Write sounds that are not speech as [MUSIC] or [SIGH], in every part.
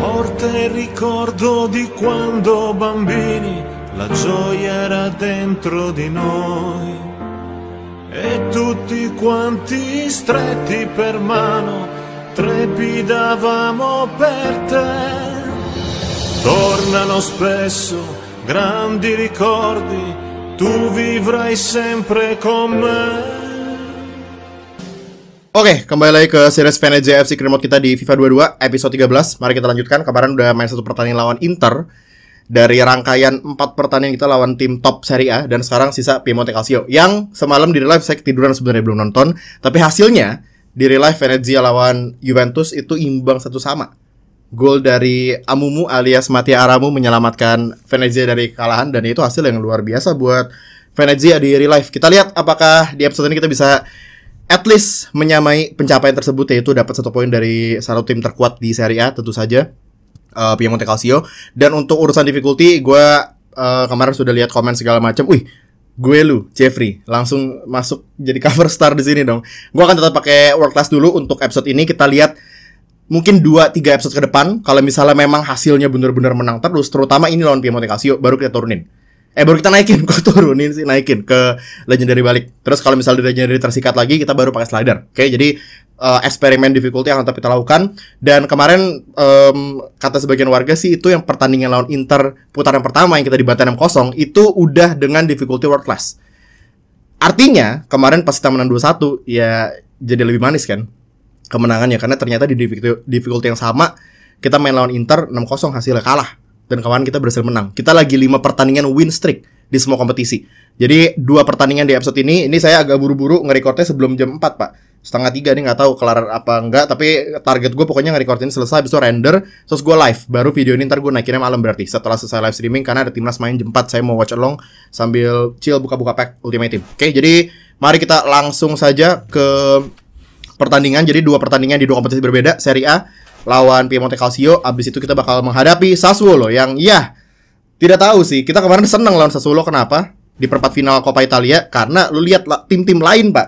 Forte ricordo di quando bambini la gioia era dentro di noi e tutti quanti stretti per mano trepidavamo per te. Tornano spesso grandi ricordi, tu vivrai sempre con me. Oke, kembali lagi ke series Venezia FC Remote kita di FIFA 22 episode 13. Mari kita lanjutkan. Kemarin udah main satu pertandingan lawan Inter dari rangkaian empat pertandingan kita lawan tim top Serie A dan sekarang sisa Piemonte Calcio yang semalam di life saya ketiduran sebenarnya belum nonton, tapi hasilnya di life Venezia lawan Juventus itu imbang satu sama. Gol dari Amumu alias Mattia Aramu menyelamatkan Venezia dari kekalahan dan itu hasil yang luar biasa buat Venezia di real life. Kita lihat apakah di episode ini kita bisa at least menyamai pencapaian tersebut yaitu dapat satu poin dari satu tim terkuat di Serie A tentu saja uh, Piemonte Calcio. Dan untuk urusan difficulty gue uh, kemarin sudah lihat komen segala macam. Wih gue lu Jeffrey langsung masuk jadi [LAUGHS] cover star di sini dong. Gue akan tetap pakai world class dulu untuk episode ini. Kita lihat mungkin 2 3 episode ke depan kalau misalnya memang hasilnya benar-benar menang terus terutama ini lawan Piemonte Calcio baru kita turunin Eh baru kita naikin, [LAUGHS] kok turunin sih naikin ke legendary balik. Terus kalau misalnya di legendary tersikat lagi, kita baru pakai slider. Oke, jadi uh, eksperimen difficulty yang tetap kita lakukan. Dan kemarin um, kata sebagian warga sih itu yang pertandingan lawan Inter putaran pertama yang kita dibantai 6-0 itu udah dengan difficulty world class. Artinya kemarin pas kita menang 2-1 ya jadi lebih manis kan kemenangannya karena ternyata di difficulty yang sama kita main lawan Inter 6-0 hasilnya kalah dan kawan kita berhasil menang. Kita lagi lima pertandingan win streak di semua kompetisi. Jadi dua pertandingan di episode ini, ini saya agak buru-buru nge-recordnya sebelum jam 4 pak. Setengah tiga nih nggak tahu kelar apa enggak, tapi target gue pokoknya nge-record ini selesai, besok render, terus gue live. Baru video ini ntar gue naikinnya malam berarti setelah selesai live streaming karena ada timnas main jam 4 saya mau watch along sambil chill buka-buka pack Ultimate Team. Oke, jadi mari kita langsung saja ke pertandingan. Jadi dua pertandingan di dua kompetisi berbeda, Serie A lawan Piemonte Calcio. Abis itu kita bakal menghadapi Sassuolo yang ya tidak tahu sih. Kita kemarin seneng lawan Sassuolo kenapa? Di perempat final Coppa Italia karena lu lihat tim-tim lain, Pak.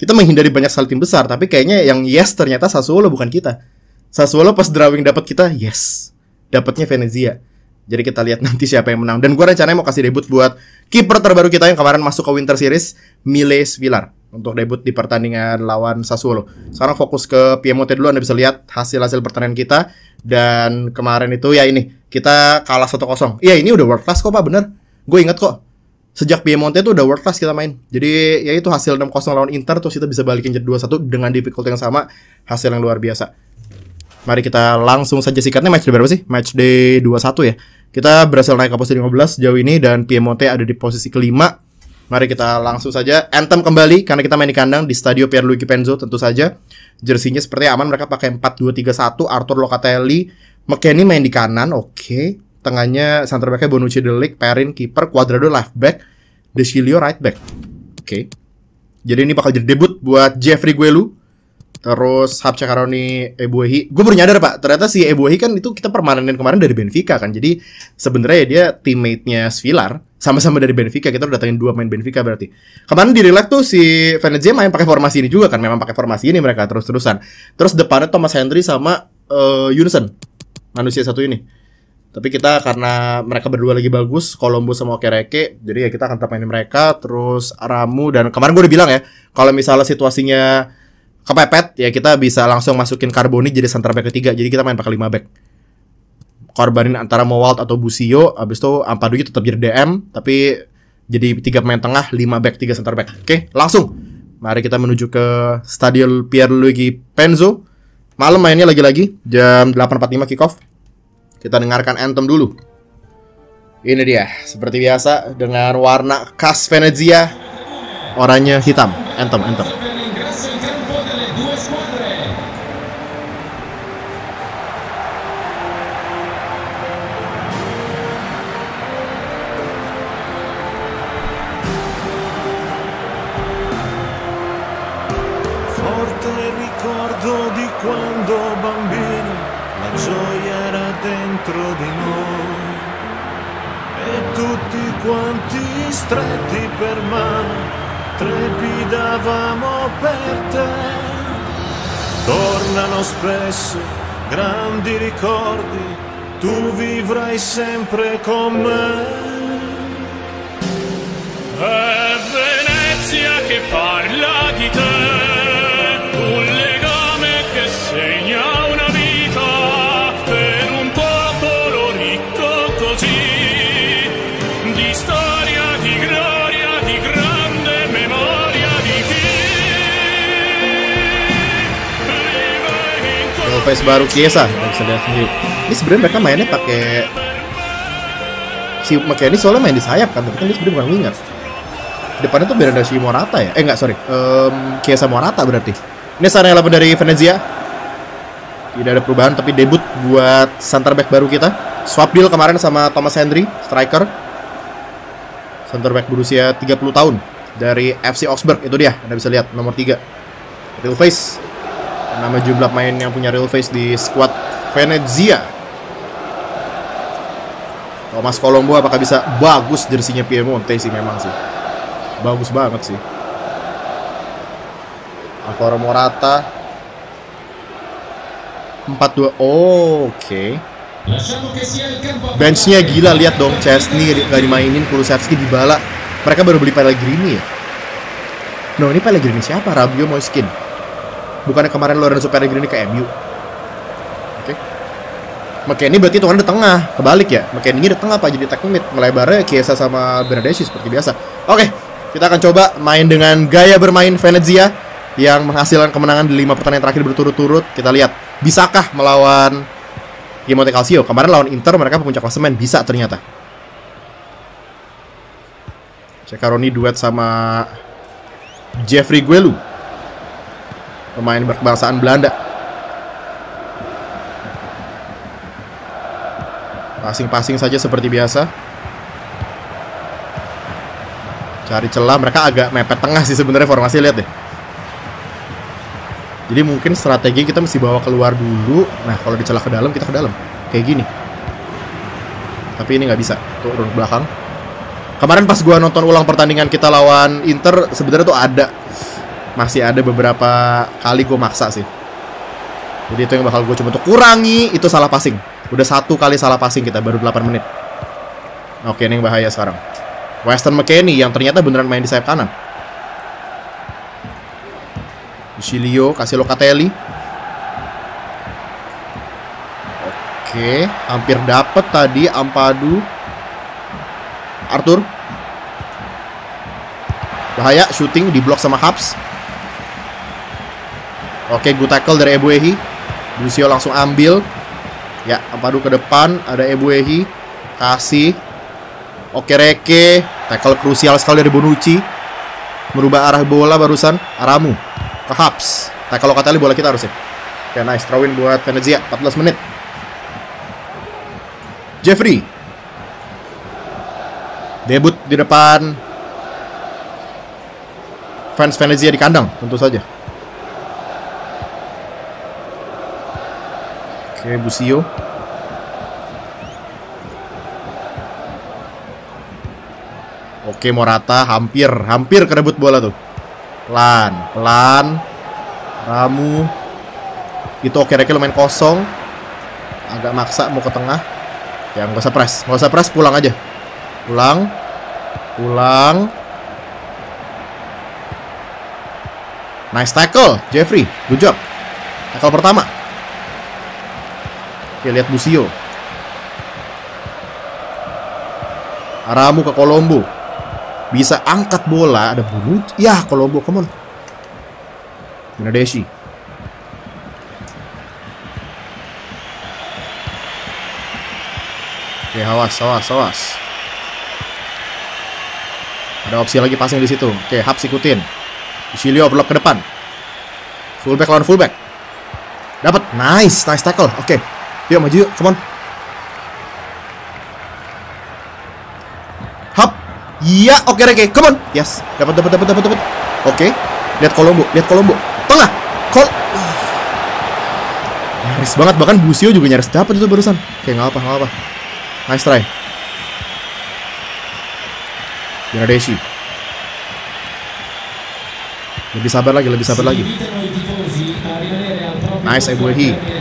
Kita menghindari banyak sekali tim besar, tapi kayaknya yang yes ternyata Sassuolo bukan kita. Sassuolo pas drawing dapat kita, yes. Dapatnya Venezia. Jadi kita lihat nanti siapa yang menang. Dan gue rencananya mau kasih debut buat kiper terbaru kita yang kemarin masuk ke Winter Series, Miles Villar untuk debut di pertandingan lawan Sassuolo. Sekarang fokus ke Piemonte dulu Anda bisa lihat hasil-hasil pertandingan kita dan kemarin itu ya ini kita kalah 1-0. Iya ini udah world class kok Pak bener. Gue ingat kok. Sejak Piemonte itu udah world class kita main. Jadi ya itu hasil 6-0 lawan Inter terus kita bisa balikin jadi 2-1 dengan difficulty yang sama, hasil yang luar biasa. Mari kita langsung saja sikatnya match day berapa sih? Match day 21 ya. Kita berhasil naik ke posisi 15 jauh ini dan Piemonte ada di posisi kelima Mari kita langsung saja Anthem kembali karena kita main di kandang di Stadio Pierluigi Penzo tentu saja. Jersinya seperti aman mereka pakai 4-2-3-1 Arthur Locatelli, McKennie main di kanan, oke. Okay. Tengahnya center backnya Bonucci Delik, Perin kiper, Cuadrado left back, De Chilio right back. Oke. Okay. Jadi ini bakal jadi debut buat Jeffrey Guelu. Terus Hap Cakaroni Ebuehi. Gue baru nyadar pak, ternyata si Ebuehi kan itu kita permanenin kemarin dari Benfica kan. Jadi sebenarnya dia teammate-nya Svilar sama-sama dari Benfica kita udah datangin dua main Benfica berarti. Kemarin di relax tuh si Venezia main pakai formasi ini juga kan memang pakai formasi ini mereka terus-terusan. Terus depannya Thomas Henry sama uh, Yunus manusia satu ini. Tapi kita karena mereka berdua lagi bagus Colombo sama Okereke jadi ya kita akan tetap mainin mereka. Terus Ramu dan kemarin gue udah bilang ya kalau misalnya situasinya kepepet ya kita bisa langsung masukin Carboni jadi center back ketiga jadi kita main pakai 5 back korbanin antara Mowalt atau Busio habis itu Ampadunya tetap jadi DM tapi jadi tiga pemain tengah, lima back, tiga center back. Oke, langsung. Mari kita menuju ke Stadion Pierluigi Penzo. Malam mainnya lagi-lagi jam 8.45 kick off. Kita dengarkan anthem dulu. Ini dia, seperti biasa dengan warna khas Venezia, oranye hitam. Anthem, anthem. volta ricordo di quando bambini la gioia era dentro di noi e tutti quanti stretti per mano trepidavamo per te. Tornano spesso grandi ricordi, tu vivrai sempre con me. È Venezia che parla di te. Face baru Kiesa yang bisa lihat sendiri. Ini sebenarnya mereka mainnya pakai si McKennie soalnya main di sayap kan, tapi kan dia sebenarnya bukan winger. Depannya tuh si Morata ya? Eh enggak sorry, um, Kiesa Morata berarti. Ini starting eleven dari Venezia. Tidak ada perubahan tapi debut buat center back baru kita. Swap deal kemarin sama Thomas Henry, striker. Center back berusia 30 tahun dari FC Augsburg itu dia. Anda bisa lihat nomor 3. Real face nama jumlah main yang punya real face di squad Venezia. Thomas Colombo apakah bisa bagus jersinya Piemonte sih memang sih. Bagus banget sih. Alvaro Morata 4-2 oh, Oke Benchnya gila lihat dong Chesney nggak dimainin Kulusevski Dybala Mereka baru beli Pellegrini ya No ini Pellegrini siapa? Rabio Moiskin Bukannya kemarin Lorenzo Pellegrini ke MU Oke. McKennie berarti tuh di tengah Kebalik ya? McKennie di tengah apa? Jadi tag mid Melebarnya Chiesa sama Bernadeschi seperti biasa. Oke kita akan coba main dengan gaya bermain Venezia Yang menghasilkan kemenangan di lima pertandingan terakhir berturut-turut. Kita lihat Bisakah melawan Piemonte Calcio? Kemarin lawan Inter mereka puncak klasemen. Bisa ternyata. Cekaroni duet sama Jeffrey Guelu Pemain berkebangsaan Belanda. Passing-passing saja seperti biasa. Cari celah Mereka agak mepet tengah sih sebenarnya formasi Lihat deh. Jadi mungkin strategi kita mesti bawa keluar dulu. Nah kalau dicelah ke dalam kita ke dalam. Kayak gini. Tapi ini nggak bisa. Turun ke belakang. Kemarin pas gua nonton ulang pertandingan kita lawan Inter sebenarnya tuh ada masih ada beberapa kali gue maksa sih. Jadi itu yang bakal gue coba untuk kurangi itu salah passing. Udah satu kali salah passing kita baru 8 menit. Oke ini yang bahaya sekarang. Weston McKennie yang ternyata beneran main di sayap kanan. Lucilio kasih Locatelli. Oke, hampir dapet tadi Ampadu. Arthur. Bahaya, shooting di blok sama Habs. Oke, good tackle dari Ebuehi. Lucio langsung ambil. Ya, Ampadu ke depan, ada Ebuehi. Kasih. Oke, Reke. Tackle krusial sekali dari Bonucci. Merubah arah bola barusan. Aramu. Ke Habs. Tackle Locatelli bola kita harusnya. Oke, nice. Throw in buat Venezia. 14 menit. Jeffrey. Debut di depan fans Venezia di kandang, tentu saja. Busio. Oke, Morata hampir, hampir kerebut bola tuh. Pelan, pelan. Ramu. Itu oke, Reke lumayan kosong. Agak maksa mau ke tengah. Ya, nggak usah press, nggak usah press, pulang aja. Pulang. Pulang. Nice tackle, Jeffrey. Good job. Tackle pertama. Oke, lihat Busio. Aramu ke Kolombo. Bisa angkat bola, ada bunuh. Ya, Kolombo, come on. Binadeshi. Oke, awas, awas, awas. Ada opsi lagi passing di situ. Oke, Habs ikutin. Lucilio overlap ke depan. Fullback lawan fullback. Dapat. Nice, nice tackle. Oke. Yuk maju yuk, come on. Hap. Iya, oke Reke, come on. Yes, dapat dapat dapat dapat dapat. Oke. Lihat Kolombo, lihat Kolombo. Tengah. Kol Ah. Nyaris banget bahkan Busio juga nyaris dapat itu barusan. Oke, nggak apa, nggak apa. Nice try. Binadeshi. Lebih sabar lagi, lebih sabar lagi. Nice Ebuehi.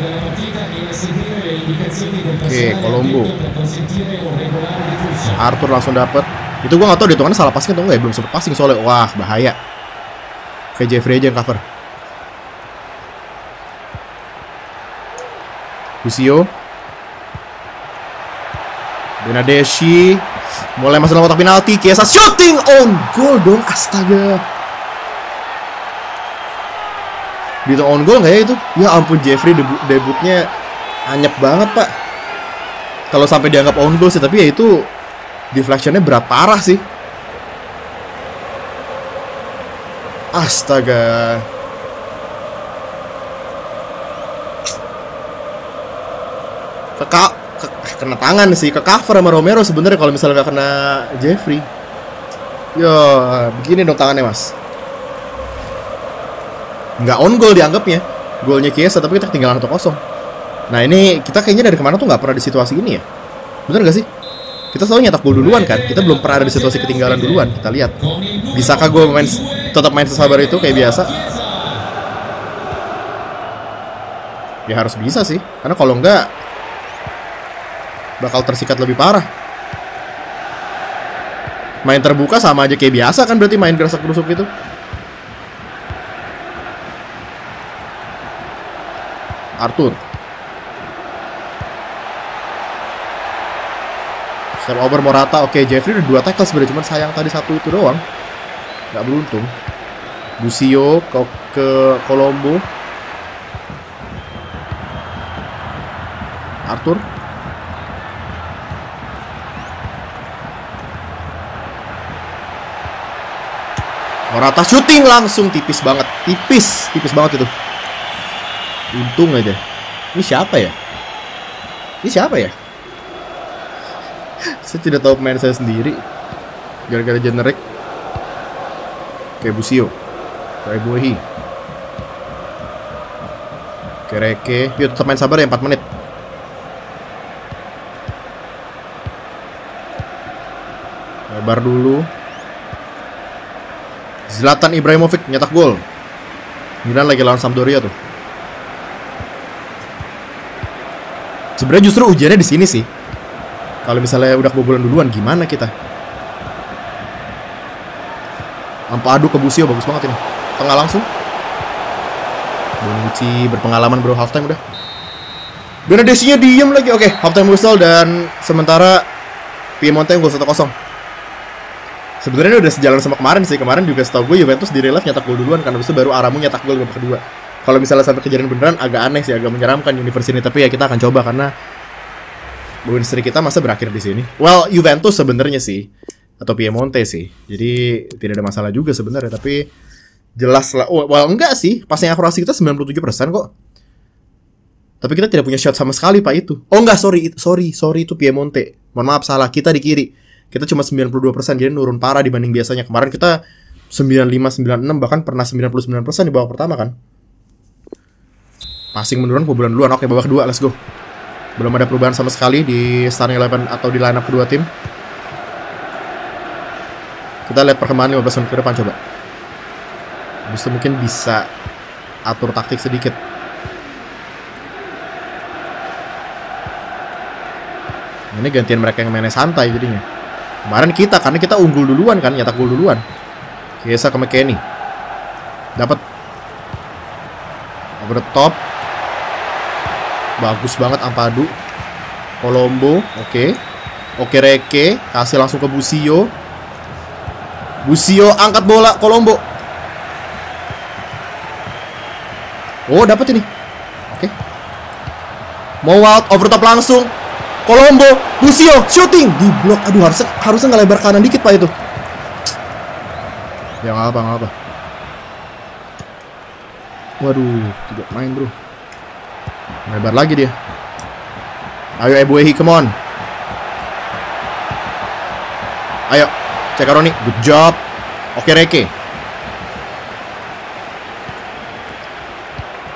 Oke, Colombo. Arthur langsung dapet. Itu gua nggak tahu hitungannya salah passing atau enggak ya, belum sempet passing soalnya. Wah, bahaya. Oke, Jeffrey aja yang cover. Lucio. Benadeshi mulai masuk dalam kotak penalti. Kiesa shooting on goal dong. Astaga. Gitu on goal nggak ya itu? Ya ampun Jeffrey debu- debutnya anyep banget pak. Kalau sampai dianggap on goal sih, tapi ya itu deflectionnya berat parah sih. Astaga. Ke, ke- kena tangan sih, ke cover sama Romero sebenarnya kalau misalnya nggak kena Jeffrey. Yo, begini dong tangannya mas. Nggak on goal dianggapnya. Golnya Kiesa tapi kita ketinggalan 1-0. Nah ini kita kayaknya dari ke mana tuh nggak pernah di situasi ini ya. Bener gak sih? Kita selalu nyetak gol duluan kan. Kita belum pernah ada di situasi ketinggalan duluan. Kita lihat. Bisakah gue main tetap main sesabar itu kayak biasa? Ya harus bisa sih. Karena kalau enggak bakal tersikat lebih parah. Main terbuka sama aja kayak biasa kan berarti main gerasak gerusuk itu. Arthur. Step over Morata. Oke, Jeffrey udah dua tackle sebenarnya cuman sayang tadi satu itu doang. Gak beruntung. Busio ke, ke Colombo. Arthur. Morata shooting langsung tipis banget. Tipis, tipis banget itu. Untung aja. Ini siapa ya? Ini siapa ya? Saya tidak tahu pemain saya sendiri. Gara-gara generik. Kayak Busio. Kayak Buehi. Kereke. Yuk tetap main sabar ya 4 menit. Lebar dulu. Zlatan Ibrahimovic nyetak gol. Milan lagi lawan Sampdoria tuh. Sebenarnya justru ujiannya di sini sih. Kalau misalnya udah kebobolan duluan gimana kita? Ampadu ke Busio bagus banget ini. Tengah langsung. Bonucci berpengalaman bro halftime udah. Benedesinya diem lagi. Oke, halftime whistle dan sementara Piemonte yang gol 1-0. Sebenarnya udah sejalan sama kemarin sih. Kemarin juga setahu gue Juventus di relief nyetak gol duluan karena itu baru Aramu nyetak gol babak kedua. Kalau misalnya sampai kejadian beneran agak aneh sih, agak menyeramkan universe ini. Tapi ya kita akan coba karena win streak kita masa berakhir di sini. Well, Juventus sebenarnya sih atau Piemonte sih. Jadi tidak ada masalah juga sebenarnya, tapi jelas lah. Oh, well, enggak sih. Pasnya akurasi kita 97% kok. Tapi kita tidak punya shot sama sekali Pak itu. Oh enggak, sorry, sorry, sorry itu Piemonte. Mohon maaf salah, kita di kiri. Kita cuma 92% jadi nurun parah dibanding biasanya. Kemarin kita 95 96 bahkan pernah 99% di babak pertama kan. Passing menurun kebobolan duluan. Oke, babak kedua, let's go. Belum ada perubahan sama sekali di starting eleven atau di lineup kedua tim. Kita lihat perkembangan 15 menit ke depan coba. Habis mungkin bisa atur taktik sedikit. Ini gantian mereka yang mainnya santai jadinya. Kemarin kita karena kita unggul duluan kan, nyetak gol duluan. Kiesa ke McKennie. Dapat over the top. Bagus banget Ampadu. Colombo, oke. Oke Reke, kasih langsung ke Busio. Busio angkat bola Colombo. Oh, dapat ini. Oke. Mau out over top langsung. Colombo, Busio, shooting di blok. Aduh, harusnya harusnya nggak lebar kanan dikit Pak itu. Ya nggak apa, nggak apa. Waduh, tidak main bro. Lebar lagi dia. Ayo Ebuehi, come on. Ayo, Cekaroni, good job. Oke Reke.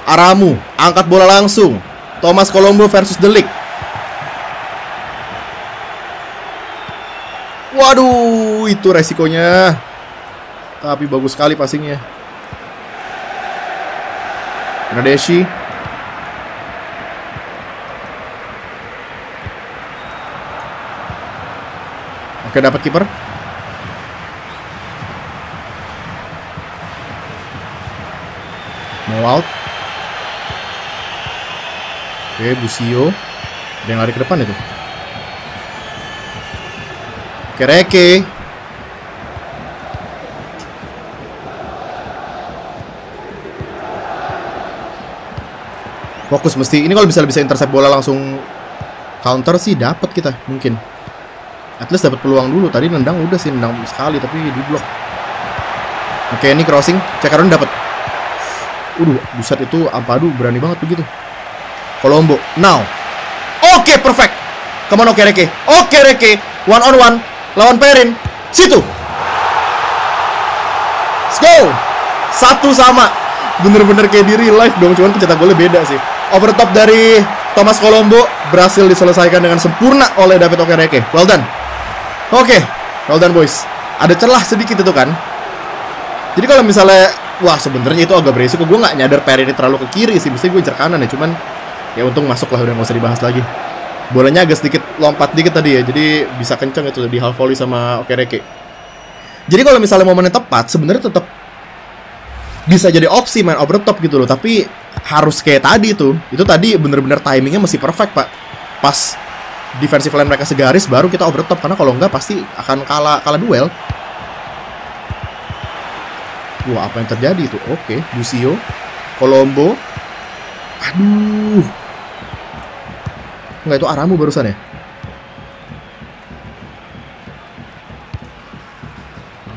Aramu, angkat bola langsung. Thomas Colombo versus Delik. Waduh, itu resikonya. Tapi bagus sekali passingnya. Nadeshi. Oke, dapat kiper. Mau out. Oke, Busio. Ada yang lari ke depan itu. Oke, Reke. Fokus mesti. Ini kalau bisa bisa intercept bola langsung counter sih dapat kita mungkin. At least dapat peluang dulu. Tadi nendang udah sih nendang sekali tapi di blok. Oke, ini crossing. Cekaron dapat. Udah, buset itu Ampadu berani banget begitu. Colombo. Now. Oke, perfect. Come on, oke Reke. Oke Reke. One on one. Lawan Perin. Situ. Let's go. Satu sama. Bener-bener kayak di real life dong. Cuman pencetak golnya beda sih. Over top dari Thomas Colombo berhasil diselesaikan dengan sempurna oleh David Okereke. Well done. Oke, well done boys. Ada celah sedikit itu kan. Jadi kalau misalnya wah sebenarnya itu agak berisiko gue nggak nyadar Perry ini terlalu ke kiri sih, mesti gue incer kanan ya, cuman ya untung masuk lah udah nggak usah dibahas lagi. Bolanya agak sedikit lompat dikit tadi ya, jadi bisa kenceng itu di half volley sama Okereke. Jadi kalau misalnya momennya tepat, sebenarnya tetap bisa jadi opsi main over top gitu loh, tapi harus kayak tadi tuh. Itu tadi bener-bener timingnya masih perfect pak. Pas defensive line mereka segaris baru kita over top karena kalau enggak pasti akan kalah kalah duel. Wah, apa yang terjadi itu? Oke, Busio, Colombo. Aduh. Enggak itu Aramu barusan ya?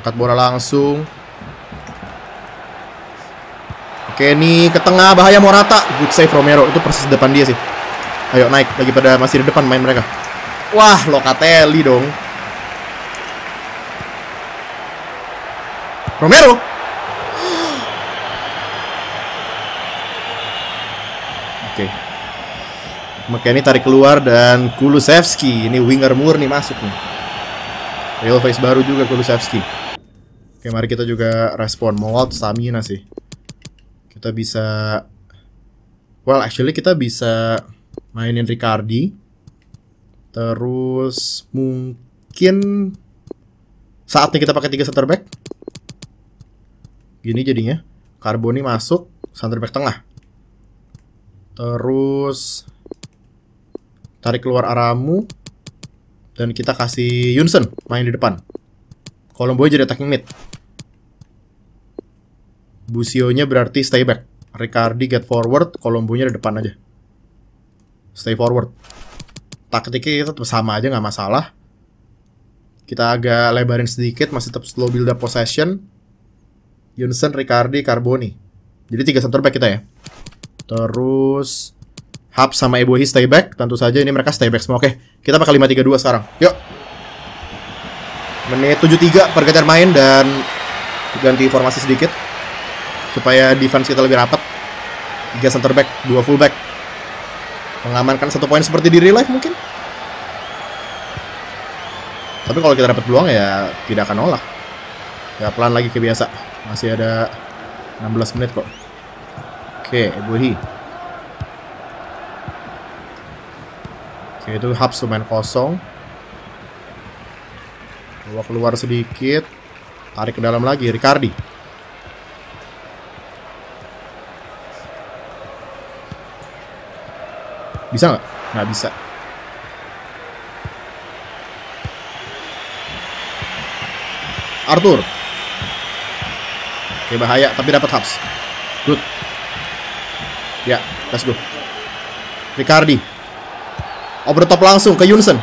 Angkat bola langsung. Oke, ini ke tengah bahaya Morata. Good save Romero. Itu persis depan dia sih. Ayo naik lagi pada masih di depan main mereka. Wah, Locatelli dong. Romero. Oke. McKennie tarik keluar dan Kulusevski. Ini winger murni masuk nih. Real face baru juga Kulusevski. Oke, mari kita juga respon. Mau stamina sih. Kita bisa Well, actually kita bisa mainin Ricardi. Terus mungkin saatnya kita pakai tiga center back. Gini jadinya. Carboni masuk, center back tengah. Terus tarik keluar Aramu dan kita kasih Yunsen main di depan. Colombo jadi attacking mid. Busionya berarti stay back. Ricardi get forward, Colombonya di depan aja. Stay forward. Taktiknya kita tetap sama aja nggak masalah. Kita agak lebarin sedikit, masih tetap slow build up possession. Yunsen, Ricardi, Carboni. Jadi tiga center back kita ya. Terus Hub sama Ebohi stay back. Tentu saja ini mereka stay back semua. Oke, kita pakai 5-3-2 sekarang. Yuk. Menit 73 pergantian main dan ganti formasi sedikit supaya defense kita lebih rapat. Tiga center back, dua full back. Mengamankan satu poin seperti di real life mungkin. Tapi kalau kita dapat peluang ya tidak akan nolak. Ya pelan lagi kayak biasa. Masih ada 16 menit kok. Oke, Ebuhi. Oke, itu Hubs lumayan kosong. Bawa keluar sedikit. Tarik ke dalam lagi, Ricardi. Bisa nggak? Nggak bisa. Arthur. Oke, bahaya, tapi dapat Hubs. Good. Ya, let's go. Ricardi. Over the top langsung ke Yunsen.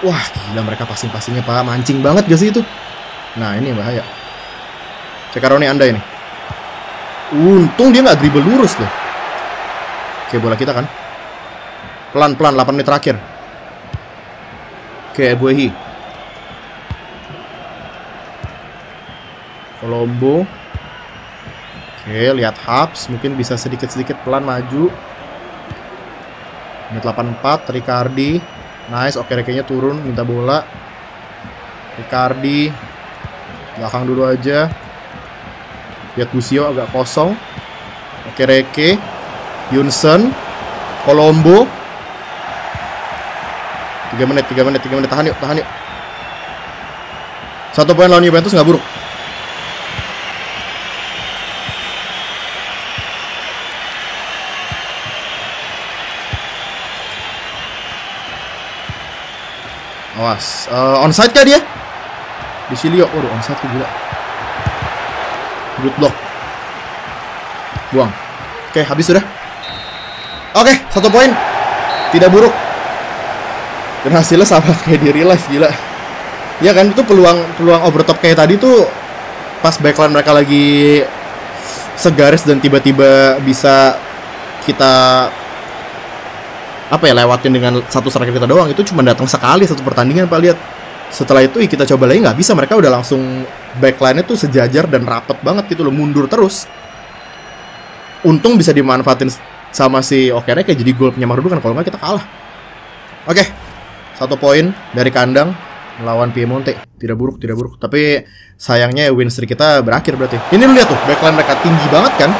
Wah, gila mereka passing-passingnya pak mancing banget gak sih itu? Nah, ini bahaya. Cekaroni Anda ini. Untung dia nggak dribble lurus loh. Oke, bola kita kan. Pelan-pelan 8 menit terakhir. Oke, Ebuehi. Colombo. Oke, lihat Hubs. Mungkin bisa sedikit-sedikit pelan maju. Menit 84, Ricardi. Nice, oke rekenya turun, minta bola. Ricardi. Belakang dulu aja. Lihat Busio agak kosong. Oke Reke. Yunsen. Colombo. 3 menit, 3 menit, 3 menit. Tahan yuk, tahan yuk. Satu poin lawan Juventus nggak buruk. Awas, Eh, onside kah dia? Di Silio, waduh onside tuh gila. Good block. Buang. Oke, habis sudah. Oke, satu poin. Tidak buruk. Dan hasilnya sama [LAUGHS] kayak di real life gila. Ya kan itu peluang peluang overtop kayak tadi tuh pas backline mereka lagi segaris dan tiba-tiba bisa kita apa ya lewatin dengan satu striker kita doang itu cuma datang sekali satu pertandingan pak lihat setelah itu kita coba lagi nggak bisa mereka udah langsung backline itu sejajar dan rapet banget gitu loh mundur terus. Untung bisa dimanfaatin sama si Okernya kayak jadi gol penyamar dulu kan kalau nggak kita kalah. Oke satu poin dari kandang melawan Piemonte. Tidak buruk tidak buruk. Tapi sayangnya win streak kita berakhir berarti. Ini lu lihat tuh backline mereka tinggi banget kan?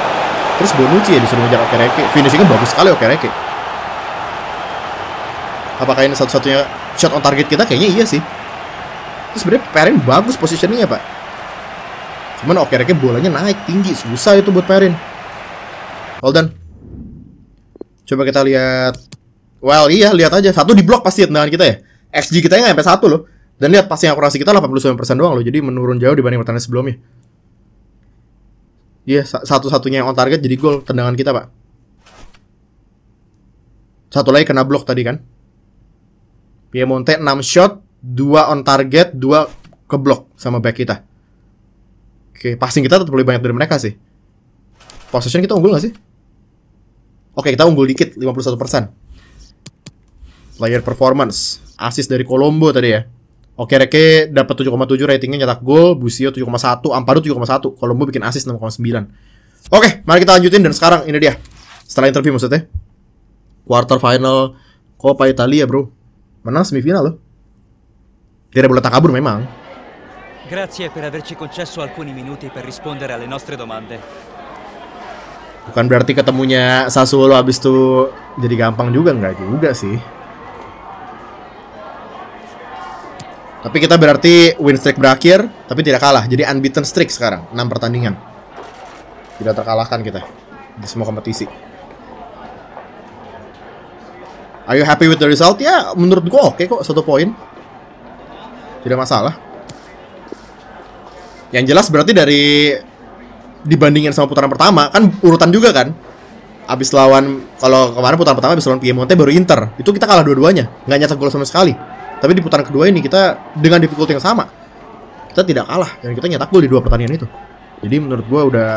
Terus Bonucci ya disuruh ngejar Okereke finishingnya bagus sekali Okereke apakah ini satu-satunya shot on target kita? Kayaknya iya sih. Terus sebenarnya Perin bagus positioningnya pak cuman Okereke bolanya naik tinggi susah itu buat Perin. Well done coba kita lihat. Well iya lihat aja. Satu di blok pasti tendangan kita ya. XG kita nggak sampai satu loh. Dan lihat passing akurasi kita 89% doang loh. Jadi menurun jauh dibanding pertandingan sebelumnya. Iya, sa- satu-satunya yang on target jadi gol tendangan kita, Pak. Satu lagi kena blok tadi kan. Piemonte 6 shot, 2 on target, 2 ke blok sama back kita. Oke, passing kita tetap lebih banyak dari mereka sih. Possession kita unggul gak sih? Oke, kita unggul dikit, 51%. Player performance, assist dari Colombo tadi ya. Oke, Reke dapat 7,7 ratingnya nyetak gol, Busio 7,1, Amparo 7,1, Colombo bikin assist 6,9. Oke, mari kita lanjutin dan sekarang ini dia. Setelah interview maksudnya. Quarter final Coppa Italia, Bro. Menang semifinal loh. Tidak boleh takabur memang. Grazie per averci concesso alcuni minuti per rispondere alle nostre domande. Bukan berarti ketemunya Sassuolo abis itu jadi gampang juga nggak juga sih. Tapi kita berarti win streak berakhir, tapi tidak kalah. Jadi unbeaten streak sekarang, 6 pertandingan. Tidak terkalahkan kita di semua kompetisi. Are you happy with the result? Ya, menurut gua oke kok, satu poin. Tidak masalah. Yang jelas berarti dari dibandingin sama putaran pertama kan urutan juga kan? Abis lawan kalau kemarin putaran pertama abis lawan Piemonte baru Inter. Itu kita kalah dua-duanya. Nggak nyetak gol sama sekali. Tapi di putaran kedua ini kita dengan difficulty yang sama kita tidak kalah. Dan kita nyetak gol di dua pertandingan itu. Jadi menurut gua udah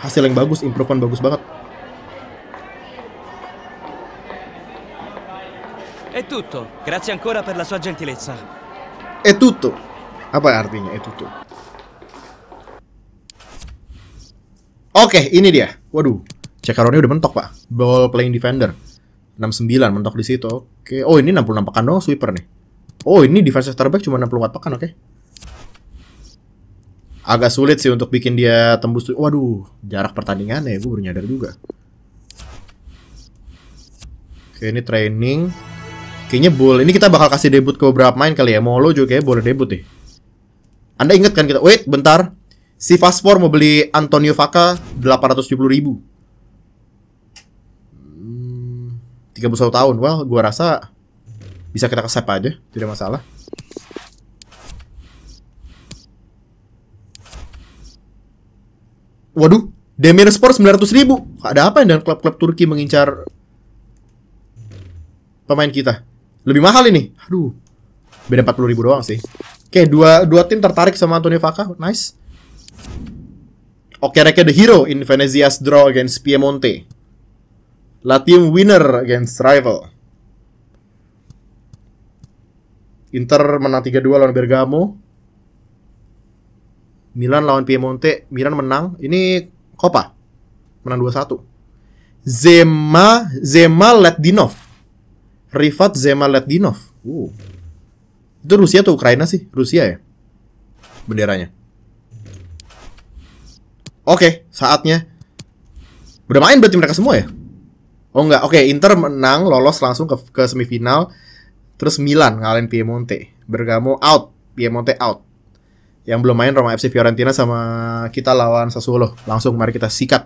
hasil yang bagus improvement bagus banget. È tutto. Grazie ancora per la sua gentilezza. eh tutto. Apa artinya eh tutto oke ini dia waduh Cekarone udah mentok pak ball playing defender 69 mentok di situ oke oh ini 66 pekan doang sweeper nih oh ini defensive terbaik cuma 64 pekan oke agak sulit sih untuk bikin dia tembus waduh jarak pertandingan ya gue baru nyadar juga oke ini training Kayaknya boleh. Ini kita bakal kasih debut ke beberapa main kali ya. Molo juga kayaknya boleh debut deh. Anda inget kan kita? Wait, bentar. Si Faspor mau beli Antonio Vaca 870 ribu. Hmm, 31 tahun. Well, gua rasa bisa kita kesep aja. Tidak masalah. Waduh, Demirspor 900 ribu. Ada apa yang dengan klub-klub Turki mengincar pemain kita? Lebih mahal ini. Aduh. Beda 40 ribu doang sih. Oke, dua, dua tim tertarik sama Antonio Vaca. Nice. Oke, Reke the hero in Venezia's draw against Piemonte. La team winner against rival. Inter menang 3-2 lawan Bergamo. Milan lawan Piemonte. Milan menang. Ini Copa. Menang 2-1. Zema Zema Letdinov. Rifat Zemaletdinov. Uh. Itu Rusia atau Ukraina sih? Rusia ya? Benderanya. Oke, saatnya. Udah main berarti mereka semua ya? Oh enggak, oke Inter menang, lolos langsung ke, ke semifinal. Terus Milan ngalahin Piemonte. Bergamo out, Piemonte out. Yang belum main Roma FC Fiorentina sama kita lawan Sassuolo. Langsung mari kita sikat.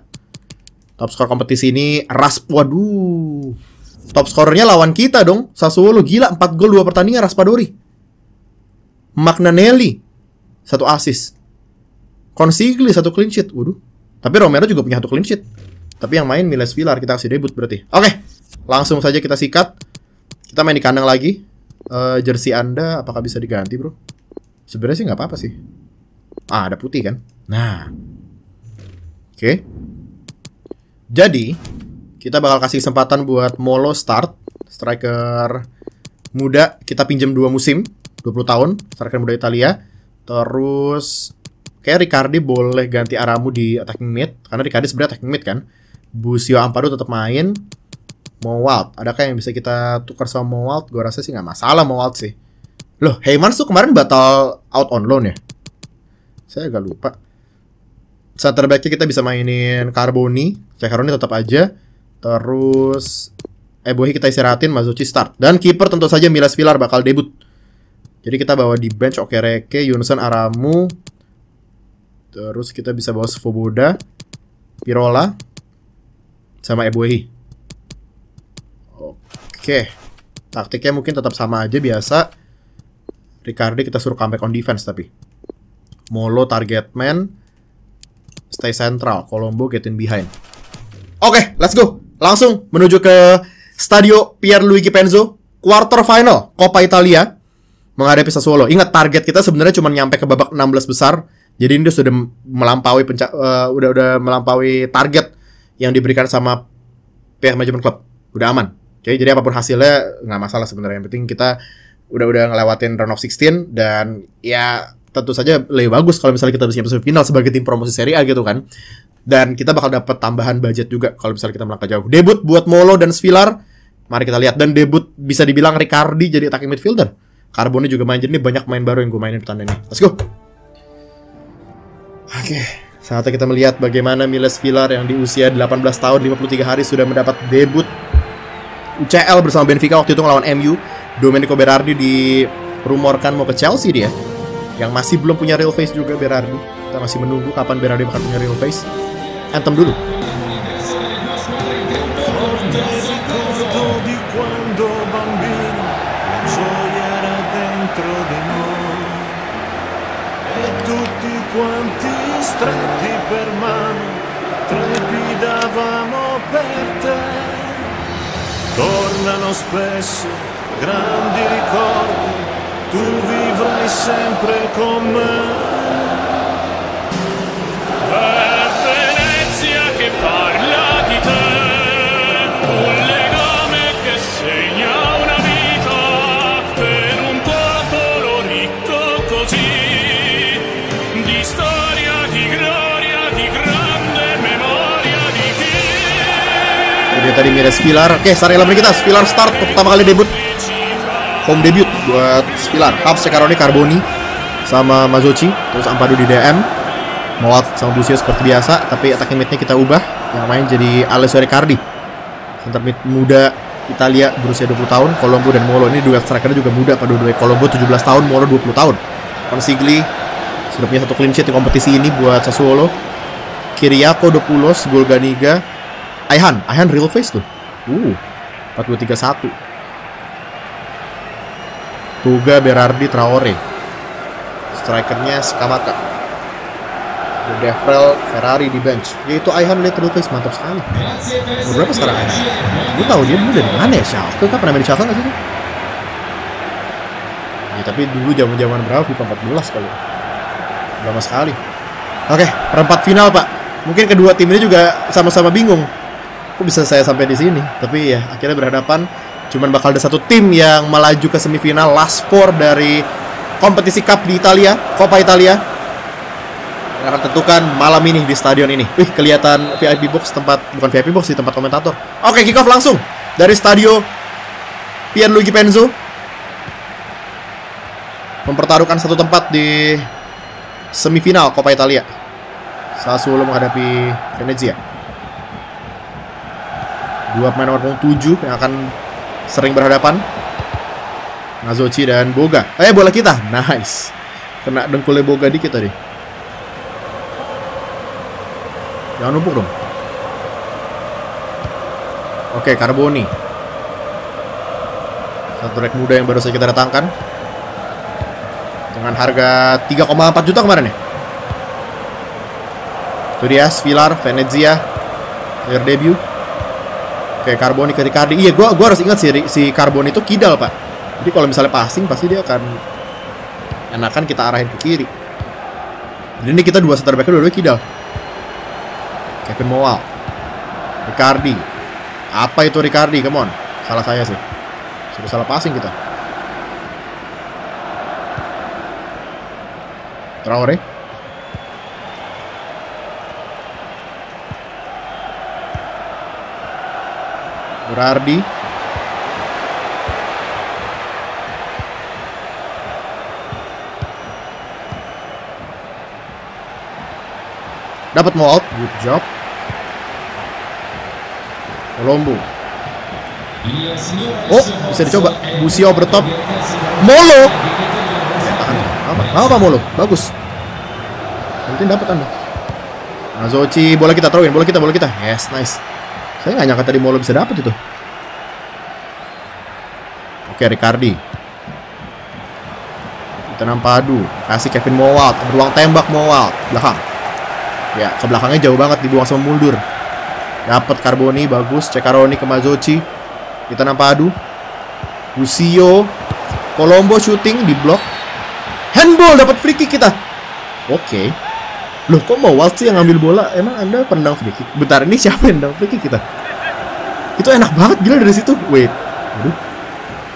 Top skor kompetisi ini Ras waduh. Top skornya lawan kita dong. Sassuolo gila 4 gol 2 pertandingan Raspadori. Magnanelli satu assist. Consigli satu clean sheet. Waduh. Tapi Romero juga punya satu clean sheet. Tapi yang main Miles Villar kita kasih debut berarti. Oke. Langsung saja kita sikat. Kita main di kandang lagi. Eh, jersey Anda apakah bisa diganti, Bro? Sebenarnya sih nggak apa-apa sih. Ah, ada putih kan? Nah. Oke. Jadi, kita bakal kasih kesempatan buat Molo start. Striker muda, kita pinjam dua musim. 20 tahun, striker muda Italia. Terus, kayak Ricardi boleh ganti Aramu di attacking mid. Karena Ricardi sebenarnya attacking mid kan. Busio Ampadu tetap main. Mowalt, adakah yang bisa kita tukar sama Mowalt? Gue rasa sih nggak masalah Mowalt sih. Loh, Heymans tuh kemarin batal out on loan ya? Saya agak lupa. Saat terbaiknya kita bisa mainin Carboni, Cekaroni tetap aja. Terus Ebohi kita istirahatin, Mazuchi start. Dan kiper tentu saja Milas Villar bakal debut. Jadi kita bawa di bench Okereke, Yunus Aramu. Terus kita bisa bawa Svoboda, Pirola, sama Ebohi. Oke. Taktiknya mungkin tetap sama aja biasa. Ricardi kita suruh comeback on defense tapi. Molo target man. Stay central. Colombo get in behind. Oke, let's go. Langsung menuju ke Stadio Pierluigi Penzo. Quarter final Coppa Italia menghadapi Sassuolo. Ingat target kita sebenarnya cuma nyampe ke babak 16 besar. Jadi ini sudah melampaui penca uh, udah udah melampaui target yang diberikan sama pihak manajemen klub. Udah aman. Oke, jadi apa pun hasilnya nggak masalah sebenarnya. Yang penting kita udah udah ngelewatin round of 16 dan ya tentu saja lebih bagus kalau misalnya kita bisa masuk final sebagai tim promosi Serie A gitu kan. Dan kita bakal dapat tambahan budget juga kalau misalnya kita melangkah jauh. Debut buat Molo dan Svilar. Mari kita lihat dan debut bisa dibilang Ricardi jadi attacking midfielder. Carboni juga main jadi banyak main baru yang gue mainin pertandingan ini. Let's go. Oke, saatnya kita melihat bagaimana Miles Villar yang di usia 18 tahun 53 hari sudah mendapat debut UCL bersama Benfica waktu itu ngelawan MU. Domenico Berardi dirumorkan mau ke Chelsea dia. Yang masih belum punya real face juga Berardi. Kita masih menunggu kapan Berardi bakal punya real face. Anthem dulu. Stretti per mano trepidavamo per te. Tornano spesso grandi ricordi, tu vivrai sempre con me. Tadi Miles Villar. Oke, Sarella kita. Villar start pertama kali debut. Home debut buat Villar. Half Sekaroni Carboni sama Mazucci. Terus Ampadu di DM. Mowat sama Busio seperti biasa. Tapi attacking mid-nya kita ubah. Yang main jadi Alessio Riccardi. Center mid muda Italia berusia 20 tahun. Colombo dan Molo. Ini dua striker juga muda pada dua Colombo 17 tahun, Molo 20 tahun. Consigli sudah punya satu clean sheet di kompetisi ini buat Sassuolo. Kiriako 20, Golganiga, Aihan, Aihan real face tuh. Uh, 4231. Tuga Berardi Traore. Strikernya Skamaka. The Devrel Ferrari di bench. Yaitu Aihan lihat real face mantap sekali. Umur berapa sekarang Aihan? Gue tahu dia dulu dari mana ya Schalke kan pernah main di Schalke nggak sih? Ya, tapi dulu zaman zaman berapa? FIFA 14 kali. ya. Lama sekali. Oke, perempat final pak. Mungkin kedua tim ini juga sama-sama bingung. Kok bisa saya sampai di sini? Tapi ya akhirnya berhadapan. Cuman bakal ada satu tim yang melaju ke semifinal last four dari kompetisi cup di Italia, Coppa Italia. Yang akan tentukan malam ini di stadion ini. Wih, kelihatan VIP box tempat bukan VIP box di tempat komentator. Oke, kick off langsung dari stadio Pierluigi Penzo. Mempertaruhkan satu tempat di semifinal Coppa Italia. Sassuolo menghadapi Venezia. Dua pemain nomor punggung 7 yang akan sering berhadapan. Nazochi dan Boga. Eh, bola kita. Nice. Kena dengkulnya Boga dikit tadi. Jangan numpuk dong. Oke, Carboni. Satu rek muda yang baru saja kita datangkan. Dengan harga 3,4 juta kemarin ya. Itu dia, Villar, Venezia. Player debut. Oke, Carboni ke Ricardi. Iya, gua gua harus ingat sih si Carboni itu kidal, Pak. Jadi kalau misalnya passing pasti dia akan enakan kita arahin ke kiri. Jadi ini kita dua center back dua-dua kidal. Kevin Mowal. Ricardi. Apa itu Ricardi? Come on. Salah saya sih. Sudah salah passing kita. Traore. Berardi. Dapat mau out. Good job. Colombo. Oh, bisa dicoba. Busio bertop. Molo. Ya, tahan. Apa? Apa Molo? Bagus. Mungkin dapat Anda. Nazochi, bola kita throwin, bola kita, bola kita. Yes, nice. Saya nggak nyangka tadi Molo bisa dapat itu. Oke, Ricardi. Kita padu. Kasih Kevin Mowalt. Beruang tembak Mowalt. Belakang. Ya, ke belakangnya jauh banget dibuang sama mundur. Dapat Carboni bagus, Cekaroni ke Mazochi. Kita padu. Busio. Colombo shooting di blok. Handball dapat free kick kita. Oke. Loh kok Mowalt sih yang ngambil bola? Emang Anda pendang free kick? Bentar, ini siapa yang pendang free kick kita? Itu enak banget gila dari situ. Wait.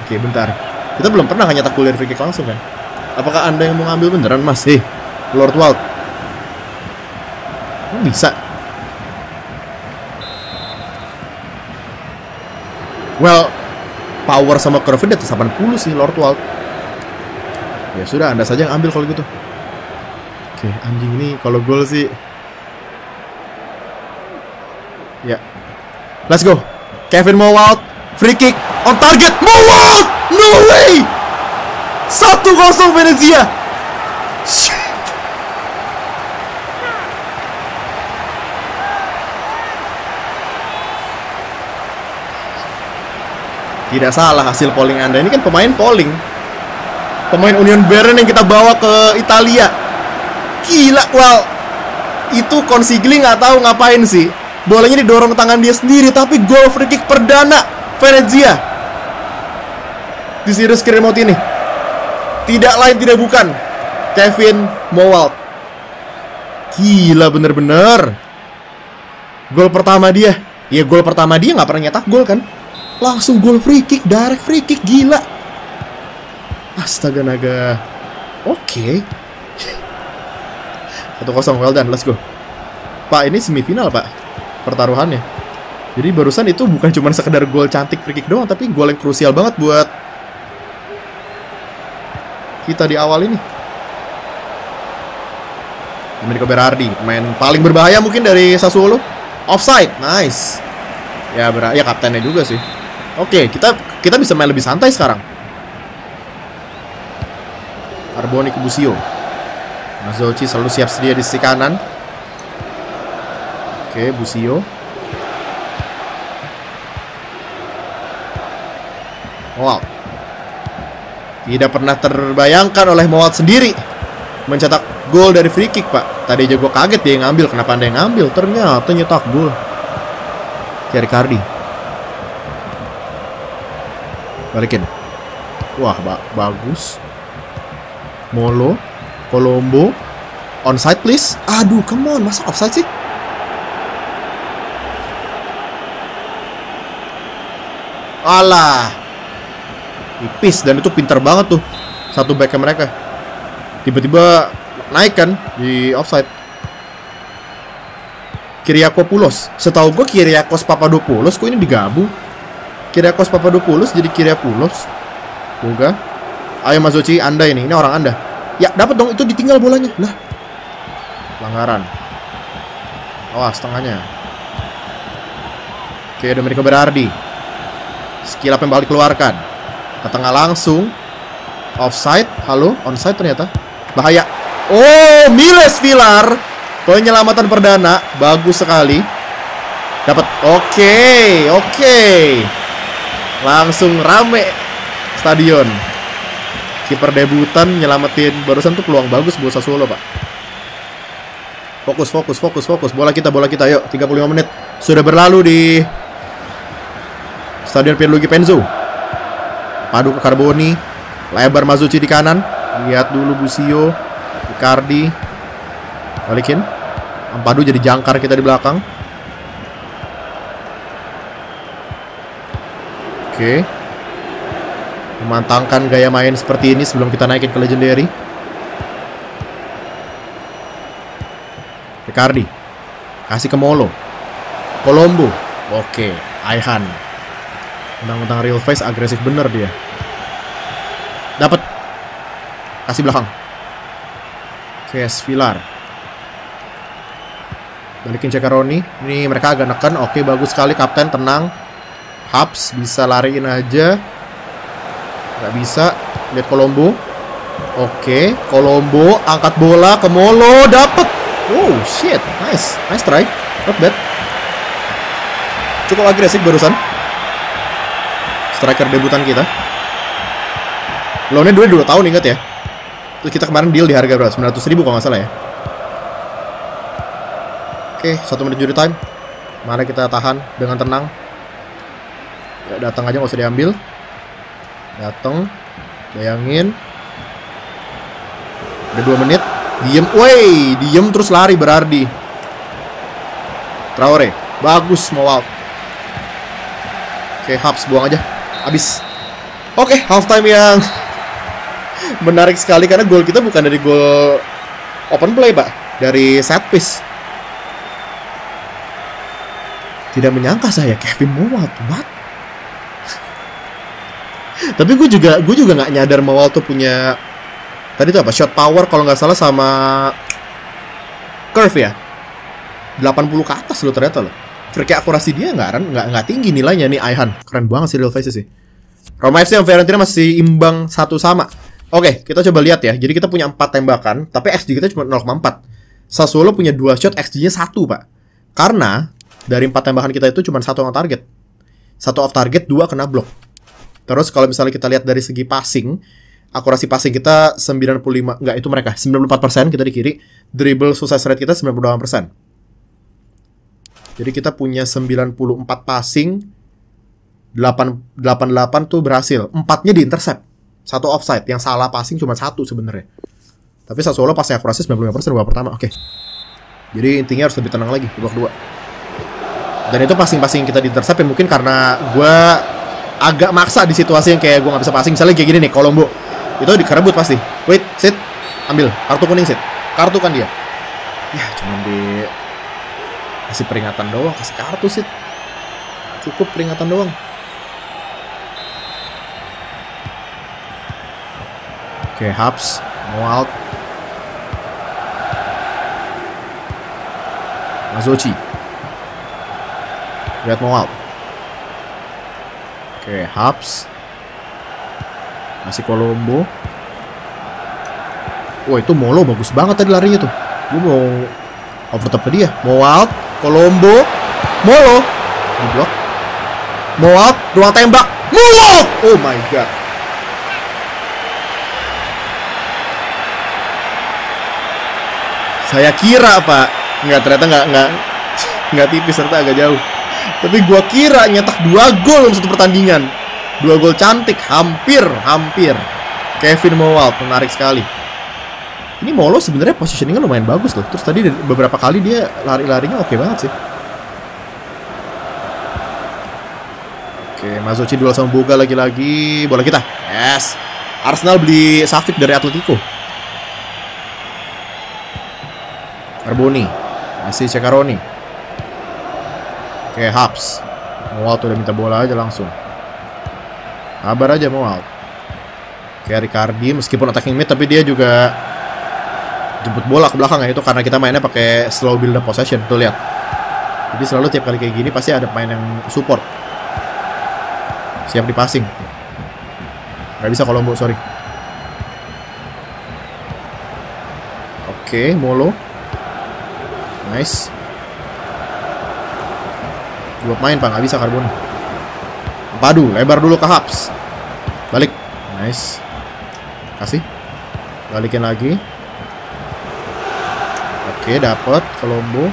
Oke, bentar. Kita belum pernah nyetak gol dari free kick langsung kan? Apakah Anda yang mau ngambil beneran, Mas? Hei, Lord Walt. Bisa? Well, power sama curve di atas 80 sih Lord Walt. Ya sudah, Anda saja yang ambil kalau gitu. Oke, anjing ini kalau gol sih Ya. Let's go. Kevin Mowalt, free kick on target. Mowalt! No way! 1-0 Venezia. Tidak salah hasil polling Anda. Ini kan pemain polling. Pemain Union Berlin yang kita bawa ke Italia. Gila, well. Itu Consigli nggak tahu ngapain sih. Bolanya didorong tangan dia sendiri, tapi gol free kick perdana Venezia di series remote ini. Tidak lain tidak bukan Kevin Mowalt. Gila bener-bener. Gol pertama dia. Ya gol pertama dia nggak pernah nyetak gol kan? Langsung gol free kick, direct free kick gila. Astaga naga. Oke. [LAUGHS] Satu kosong, well done, let's go. Pak, ini semifinal, Pak. Pertaruhannya. Jadi barusan itu bukan cuma sekedar gol cantik free kick doang, tapi gol yang krusial banget buat kita di awal ini. Domenico Berardi, main paling berbahaya mungkin dari Sassuolo. Offside, nice. Ya, ber ya kaptennya juga sih. Oke, kita kita bisa main lebih santai sekarang. Carboni ke Busio. Mazzocchi selalu siap sedia di sisi kanan. Oke, Busio. Wow. Tidak pernah terbayangkan oleh Mowat sendiri mencetak gol dari free kick, Pak. Tadi aja gue kaget dia yang ngambil. Kenapa Anda yang ngambil? Ternyata nyetak gol. Thierry Cardi. Balikin. Wah, ba bagus. Molo, Colombo, onside please. Aduh, come on, masa offside sih? Alah. Tipis dan itu pintar banget tuh. Satu backnya mereka. Tiba-tiba naik kan di offside. Kyriakopoulos. Setahu gue Kyriakos Papadopoulos kok ini digabung. Kyriakos Papadopoulos jadi Kyriakopoulos. Boga. Ayo Mas Zoci, Anda ini, ini orang Anda. Ya, dapat dong itu ditinggal bolanya. Lah. Pelanggaran. Awas tengahnya. Oke, Domenico Berardi. Skill apa yang balik keluarkan. Ke tengah langsung. Offside. Halo, onside ternyata. Bahaya. Oh, Miles Villar. Penyelamatan perdana. Bagus sekali. Dapat. Oke, oke. Langsung rame stadion. Kiper debutan nyelamatin barusan tuh peluang bagus buat Sassuolo, Pak. Fokus, fokus, fokus, fokus. Bola kita, bola kita. Yuk, 35 menit. Sudah berlalu di Stadion Pierluigi Penzo. Padu ke Carboni. Lebar Mazucci di kanan. Lihat dulu Busio. Icardi. Balikin. Ampadu jadi jangkar kita di belakang. Oke. Memantangkan gaya main seperti ini sebelum kita naikin ke Legendary. Ricardi. Kasih ke Molo. Colombo. Oke. Aihan. Undang-undang real face agresif bener dia. Dapat. Kasih belakang. Kes Villar. Balikin Cekaroni. Ini mereka agak neken. Oke, bagus sekali kapten, tenang. Hubs bisa lariin aja. Gak bisa. Lihat Colombo. Oke, Colombo angkat bola ke Molo, dapet. Oh shit, nice, nice try. Not bad. Cukup agresif barusan. Striker debutan kita. Loannya dulu 2 tahun ingat ya. Terus kita kemarin deal di harga berapa? 900 ribu kalau nggak salah ya. Oke, satu menit juri time. Mari kita tahan dengan tenang. Ya, datang aja nggak usah diambil. Datang. Bayangin. Udah 2 menit. Diem. Woi, diem terus lari berardi. Traore. Bagus mau out. Oke, Hubs buang aja. Habis. Oke, halftime yang menarik sekali karena gol kita bukan dari gol open play, Pak. Dari set piece. Tidak menyangka saya Kevin Mowat. What? [LAUGHS] Tapi gue juga gue juga nggak nyadar Mowat tuh punya tadi tuh apa shot power kalau nggak salah sama curve ya 80 ke atas loh ternyata loh Free akurasi dia nggak nggak nggak tinggi nilainya nih Aihan keren banget sih real face sih Roma FC dan Fiorentina masih imbang satu sama oke kita coba lihat ya. Jadi kita punya empat tembakan tapi XG kita cuma 0,4 Sassuolo punya dua shot XG-nya satu pak. Karena dari empat tembakan kita itu cuma satu on target. Satu off target dua kena blok terus kalau misalnya kita lihat dari segi passing akurasi passing kita 95 enggak itu mereka 94% kita di kiri. Dribble success rate kita 98% jadi kita punya 94 passing 8 88 tuh berhasil. Empatnya di intercept satu offside yang salah passing cuma satu sebenarnya. Tapi Sassuolo passing akurasi 95% babak pertama oke. Jadi intinya harus lebih tenang lagi babak 2 dan itu passing-passing kita di intercept ya mungkin karena gue agak maksa di situasi yang kayak gue nggak bisa passing. Misalnya kayak gini nih Colombo. Itu dikerebut pasti. Wait sit. Ambil. Kartu kuning sit. Kartu kan dia. Ya cuman di kasih peringatan doang. Kasih kartu sit. Cukup peringatan doang oke Hubs mau out Mazochi lihat mau out oke Hubs masih Colombo. Wah itu Molo bagus banget tadi larinya tuh. Gue mau overtop ke dia. Mau out, Colombo, Molo, di blok. Mau out, ruang tembak, Molo. Oh my god. Saya kira pak, nggak ternyata nggak nggak nggak tipis ternyata agak jauh. Tapi gua kira nyetak dua gol dalam satu pertandingan. Dua gol cantik, hampir, hampir. Kevin Mowalt, menarik sekali. Ini Molo sebenarnya positioningnya lumayan bagus loh. Terus tadi beberapa kali dia lari-larinya oke banget sih. Oke, Mazucci duel sama Boga lagi-lagi. Bola kita. Yes. Arsenal beli Safik dari Atletico. Carboni. Masih Cekaroni. Oke, Habs. Mual tuh udah minta bola aja langsung. Kabar aja Mual. Kayak Ricardi meskipun attacking mid tapi dia juga jemput bola ke belakang ya itu karena kita mainnya pakai slow build up possession tuh lihat. Jadi selalu tiap kali kayak gini pasti ada pemain yang support. Siap di passing, Gak bisa Kolombo, sorry. Oke, Molo. Nice. Dua main pak, nggak bisa Carboni. Padu, lebar dulu ke Habs. Balik. Nice. Kasih. Balikin lagi. Oke, dapat Colombo.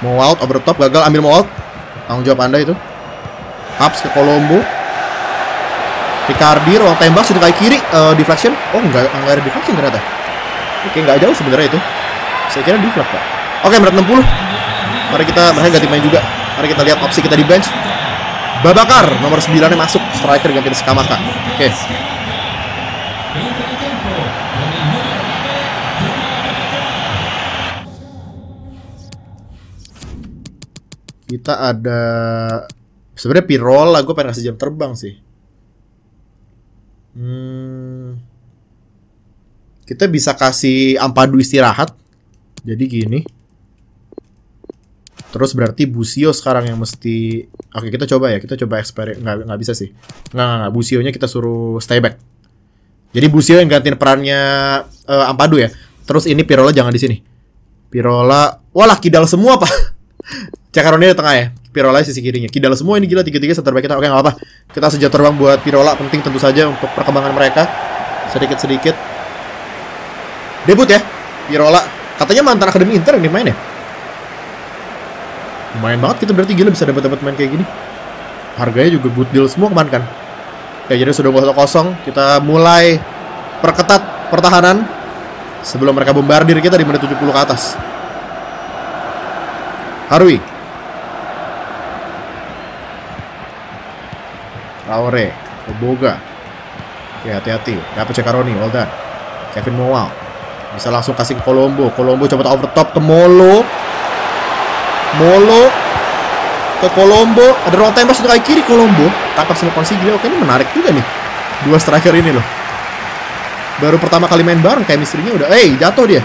Mau out over top gagal ambil mau out. Tanggung jawab Anda itu. Habs ke Colombo. Ricardi ruang tembak sudah kaki kiri Eh, deflection. Oh, enggak enggak ada deflection ternyata. Oke, enggak jauh sebenarnya itu. Saya kira deflect, Pak. Oke, menit 60. Mari kita mereka ganti main juga. Mari kita lihat opsi kita di bench. Babakar nomor 9 nya masuk striker ganti Skamaka. Oke. Kita ada sebenarnya Pirola gue pengen kasih jam terbang sih. Hmm, kita bisa kasih Ampadu istirahat. Jadi gini. Terus berarti Busio sekarang yang mesti Oke, kita coba ya. Kita coba eksperimen nggak nggak bisa sih. Nggak, nggak, nggak. Busionya kita suruh stay back. Jadi Busio yang gantiin perannya eh, Ampadu ya. Terus ini Pirola jangan di sini. Pirola, walah kidal semua, Pak. [LAUGHS] Cakaroni di tengah ya. Pirola sisi kirinya. Kidal semua ini gila tiga-tiga center back kita. Oke, nggak apa. Kita sejauh terbang buat Pirola penting tentu saja untuk perkembangan mereka. Sedikit-sedikit. Debut ya. Pirola. Katanya mantan akademi Inter yang dimain ya. Lumayan banget kita berarti gila bisa dapat-dapat main kayak gini. Harganya juga good deal semua kemarin kan. Oke, jadi sudah 2-0. Kita mulai perketat pertahanan sebelum mereka bombardir kita di menit 70 ke atas. Harui. Traore, Oboga. Oke, hati-hati. Dapat Cekaroni, well done. Kevin Mowal. Bisa langsung kasih ke Colombo. Colombo coba over top ke Molo. Molo ke Colombo. Ada ruang tembak kaki kiri Colombo. Tangkap sama Consiglio. Oke, ini menarik juga nih. Dua striker ini loh. Baru pertama kali main bareng kayak misterinya udah, eh jatuh dia.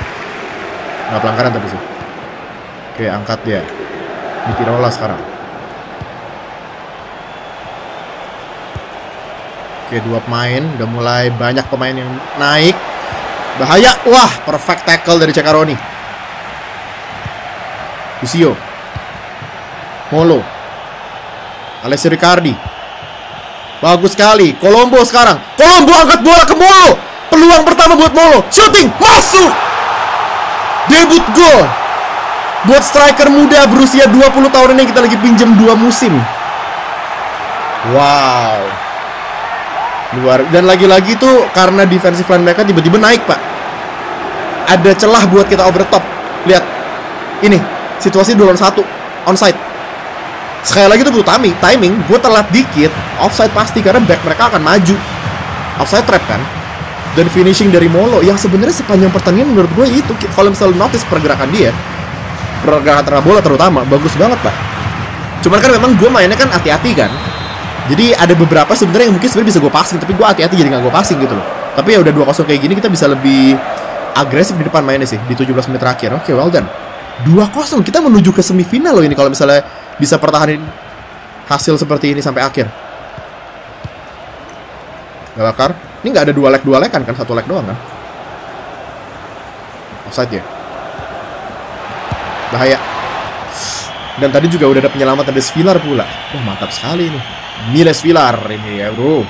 Nggak pelanggaran tapi sih. Oke, angkat dia. Di Pirola sekarang. Oke, dua pemain. Udah mulai banyak pemain yang naik. Bahaya. Wah, perfect tackle dari Cekaroni. Lucio. Molo. Alessio Riccardi. Bagus sekali. Colombo sekarang. Colombo angkat bola ke Molo. Peluang pertama buat Molo. Shooting. Masuk. Debut gol. Buat striker muda berusia 20 tahun ini kita lagi pinjam dua musim. Wow. Luar dan lagi-lagi tuh karena defensive line mereka tiba-tiba naik, Pak. Ada celah buat kita over top. Lihat. Ini, situasi 2 lawan 1 onside. Sekali lagi tuh butuh timing, timing. Gue telat dikit, offside pasti karena back mereka akan maju. Offside trap kan. Dan finishing dari Molo yang sebenarnya sepanjang pertandingan menurut gue itu kalau misalnya notice pergerakan dia, pergerakan tengah bola terutama bagus banget pak. Cuman kan memang gue mainnya kan hati-hati kan. Jadi ada beberapa sebenarnya yang mungkin sebenarnya bisa gue passing tapi gue hati-hati jadi nggak gue passing gitu loh. Tapi ya udah 2-0 kayak gini kita bisa lebih agresif di depan mainnya sih di 17 menit terakhir. Oke, well done. 2-0 kita menuju ke semifinal loh ini kalau misalnya bisa pertahanin hasil seperti ini sampai akhir. Galakar. Ini nggak ada dua leg dua leg kan kan satu leg doang kan. Offside ya. Bahaya. Dan tadi juga udah ada penyelamat ada Svilar pula. Wah mantap sekali nih. Miles Vilar ini ya bro.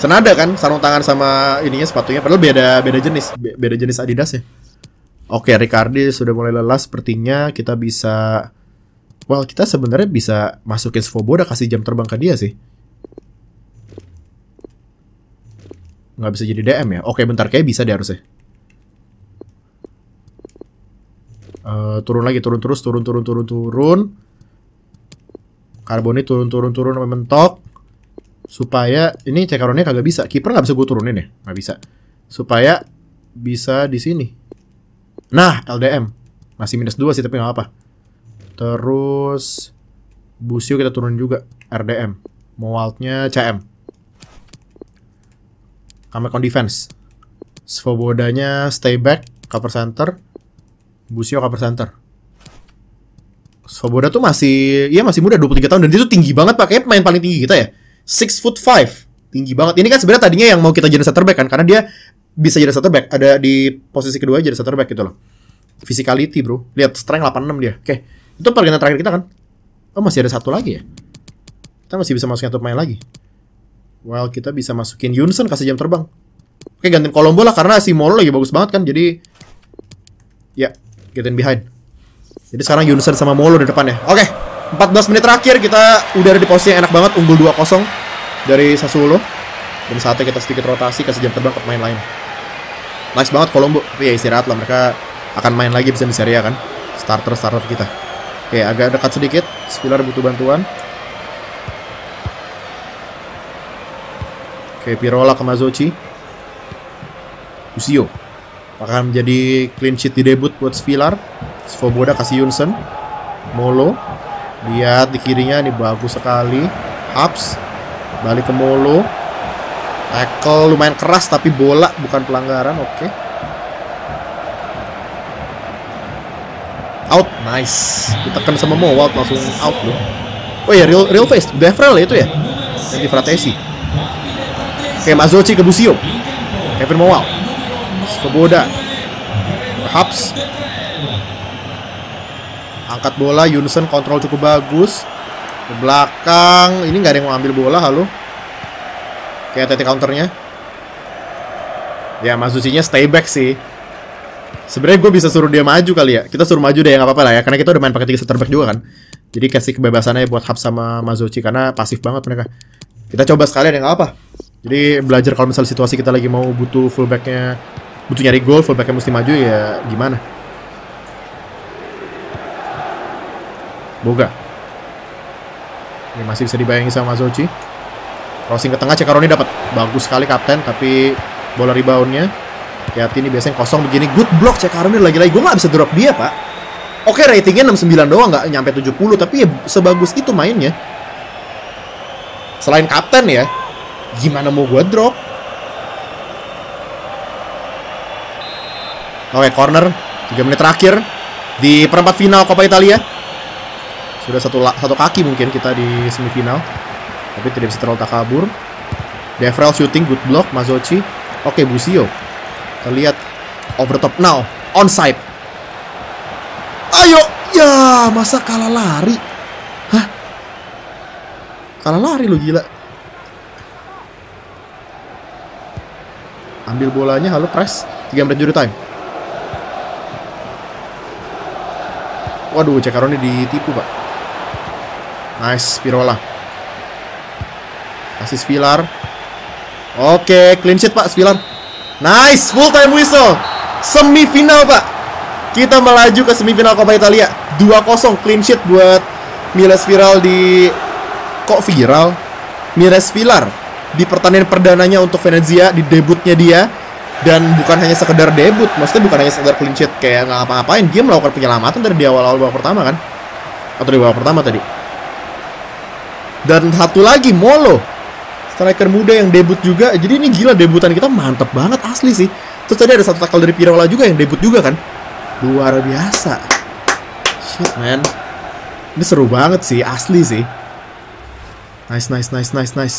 Senada kan sarung tangan sama ininya sepatunya padahal beda beda jenis be- beda jenis Adidas ya. Oke, Ricardi sudah mulai lelah sepertinya kita bisa Well, kita sebenarnya bisa masukin Svoboda kasih jam terbang ke dia sih. Nggak bisa jadi DM ya? Oke, bentar kayak bisa deh harusnya. Eh, turun lagi, turun terus, turun, turun, turun, turun. Karbonit turun, turun, turun sampai mentok. Supaya ini cekaronnya kagak bisa. Kiper nggak bisa gue turunin ya? Nggak bisa. Supaya bisa di sini. Nah, LDM. Masih minus 2 sih tapi nggak apa. Terus Busio kita turun juga RDM. Mowaltnya CM. Kamekon defense. Svobodanya stay back, cover center. Busio cover center. Svoboda tuh masih, iya masih muda 23 tahun dan dia tuh tinggi banget pak, kayaknya pemain paling tinggi kita ya. 6 foot 5. tinggi banget. Ini kan sebenarnya tadinya yang mau kita jadi center back kan karena dia bisa jadi center back, ada di posisi kedua jadi center back gitu loh. Physicality, Bro. Lihat strength 86 dia. Oke. Itu pergantian terakhir kita kan? Oh, masih ada satu lagi ya? Kita masih bisa masukin satu pemain lagi. Well, kita bisa masukin Yunsen kasih jam terbang. Oke, gantiin Colombo lah karena si Molo lagi bagus banget kan. Jadi ya, get in behind. Jadi sekarang Yunsen sama Molo di depannya. Oke, 14 menit terakhir kita udah ada di posisi yang enak banget, unggul 2-0 dari Sassuolo. Dan saatnya kita sedikit rotasi kasih jam terbang ke pemain lain. Nice banget Colombo. Tapi ya istirahat lah mereka akan main lagi bisa di Serie A kan. Starter starter kita. Oke, agak dekat sedikit. Spiller butuh bantuan. Oke, Pirola ke Mazzocchi. Usio. Akan menjadi clean sheet di debut buat Spilar. Svoboda kasih Yunsen. Molo. Lihat di kirinya ini bagus sekali. Haps. Balik ke Molo. Tackle lumayan keras tapi bola bukan pelanggaran. Oke. Out. Nice. Ditekan sama Mowalt langsung out loh. Oh ya, real, real face. Devrel ya itu ya? Yang di Fratesi. Oke, Mazzocchi ke Busio. Kevin Mowal. Svoboda. Haps. Angkat bola, Yunsen kontrol cukup bagus. Ke belakang, ini nggak ada yang mau ambil bola, halo. Kayak titik counternya. Ya, Mazuchi-nya stay back sih. Sebenarnya gue bisa suruh dia maju kali ya. Kita suruh maju deh, nggak apa-apa lah ya. Karena kita udah main pakai tiga center back juga kan. Jadi kasih kebebasannya buat Hub sama Mazuchi karena pasif banget mereka. Kita coba sekalian ya nggak apa. Jadi belajar kalau misalnya situasi kita lagi mau butuh fullbacknya butuh nyari gol, fullbacknya mesti maju ya gimana? Boga. Ini masih bisa dibayangin sama Mazochi. Crossing ke tengah Cekaroni dapat. Bagus sekali kapten tapi bola reboundnya. Hati-hati ini biasanya kosong begini. Good block Cekaroni lagi-lagi. Gue nggak bisa drop dia, Pak. Oke, ratingnya 69 doang, nggak nyampe 70. Tapi ya sebagus itu mainnya. Selain kapten ya, gimana mau gue drop? Oke, corner. 3 menit terakhir. Di perempat final Coppa Italia. Sudah satu, satu kaki mungkin kita di semifinal. Tapi tidak bisa terlalu takabur. Devrel shooting, good block, Mazzocchi. Oke, Busio. Kita lihat over top now, onside. Ayo, ya masa kalah lari? Hah? Kalah lari lo gila. Ambil bolanya, halo press. 3 menit injury time. Waduh, Cekaroni ditipu, Pak. Nice, Pirola. Kasih Spilar. Oke, clean sheet, Pak, Spilar. Nice, full time whistle. Semifinal, Pak. Kita melaju ke semifinal Coppa Italia. 2-0 clean sheet buat Miles Viral di kok viral? Miles Vilar di pertandingan perdananya untuk Venezia di debutnya dia dan bukan hanya sekedar debut, maksudnya bukan hanya sekedar clean sheet kayak nggak ngapa-ngapain, dia melakukan penyelamatan dari di awal-awal babak pertama kan? Atau di babak pertama tadi. Dan satu lagi Molo, striker muda yang debut juga. Jadi ini gila debutan kita mantep banget asli sih. Terus tadi ada satu tackle dari Pirola juga yang debut juga kan? Luar biasa. Shit man. Ini seru banget sih, asli sih. Nice, nice, nice, nice, nice.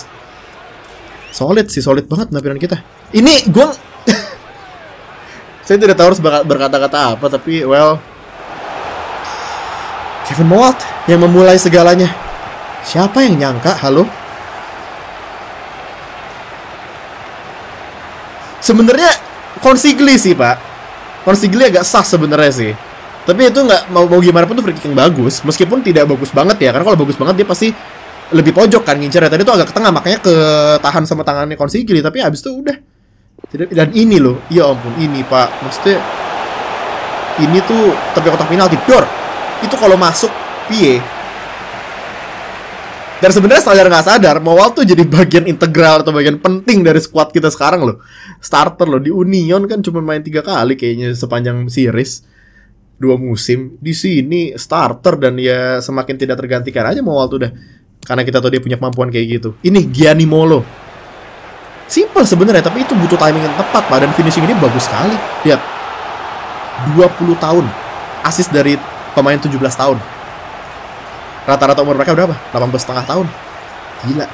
Solid sih, solid banget penampilan kita. Ini gue [LAUGHS] saya tidak tahu harus berka- berkata-kata apa, tapi well, Kevin Mowat yang memulai segalanya. Siapa yang nyangka? Halo? Sebenarnya Consigli sih pak. Consigli agak sah sebenarnya sih. Tapi itu nggak mau, mau gimana pun tuh free kick yang bagus. Meskipun tidak bagus banget ya. Karena kalau bagus banget dia pasti lebih pojok kan ngincer ya. Tadi tuh agak ke tengah makanya ketahan sama tangannya Consigli. Tapi habis itu udah. Dan ini loh. Ya ampun ini pak. Maksudnya ini tuh tapi kotak penalti dor. Itu kalau masuk piye? Dan sebenarnya sadar nggak sadar, Mowal tuh jadi bagian integral atau bagian penting dari squad kita sekarang loh. Starter loh di Union kan cuma main tiga kali kayaknya sepanjang series dua musim. Di sini starter dan ya semakin tidak tergantikan aja Mowal tuh udah. Karena kita tahu dia punya kemampuan kayak gitu. Ini Gianni Molo. Simple sebenarnya, tapi itu butuh timing yang tepat, Pak. Dan finishing ini bagus sekali. Lihat. 20 tahun. Asis dari pemain 17 tahun. Rata-rata umur mereka berapa? 18 setengah tahun. Gila.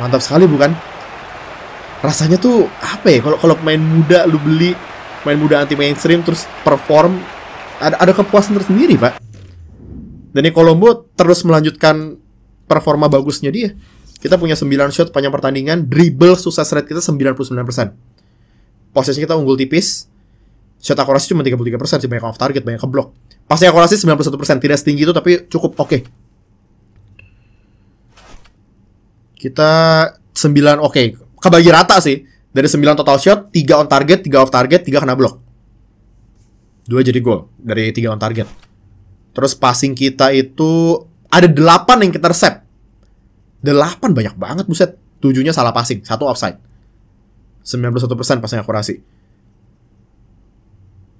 Mantap sekali bukan? Rasanya tuh apa ya? Kalau kalau main muda lu beli main muda anti mainstream terus perform ada ada kepuasan tersendiri, Pak. Dan ini Colombo terus melanjutkan performa bagusnya dia. Kita punya 9 shot panjang pertandingan, dribble success rate kita 99%. Posisi kita unggul tipis. Shot akurasi cuma 33% sih, banyak off target, banyak keblok. Pasti akurasi 91%, tidak setinggi itu tapi cukup oke. Kita 9 oke, kebagi rata sih. Dari 9 total shot, 3 on target, 3 off target, 3 kena blok. 2 jadi gol dari 3 on target. Terus passing kita itu ada 8 yang kita intercept. 8 banyak banget buset. 7-nya salah passing, satu offside. 91% passing akurasi.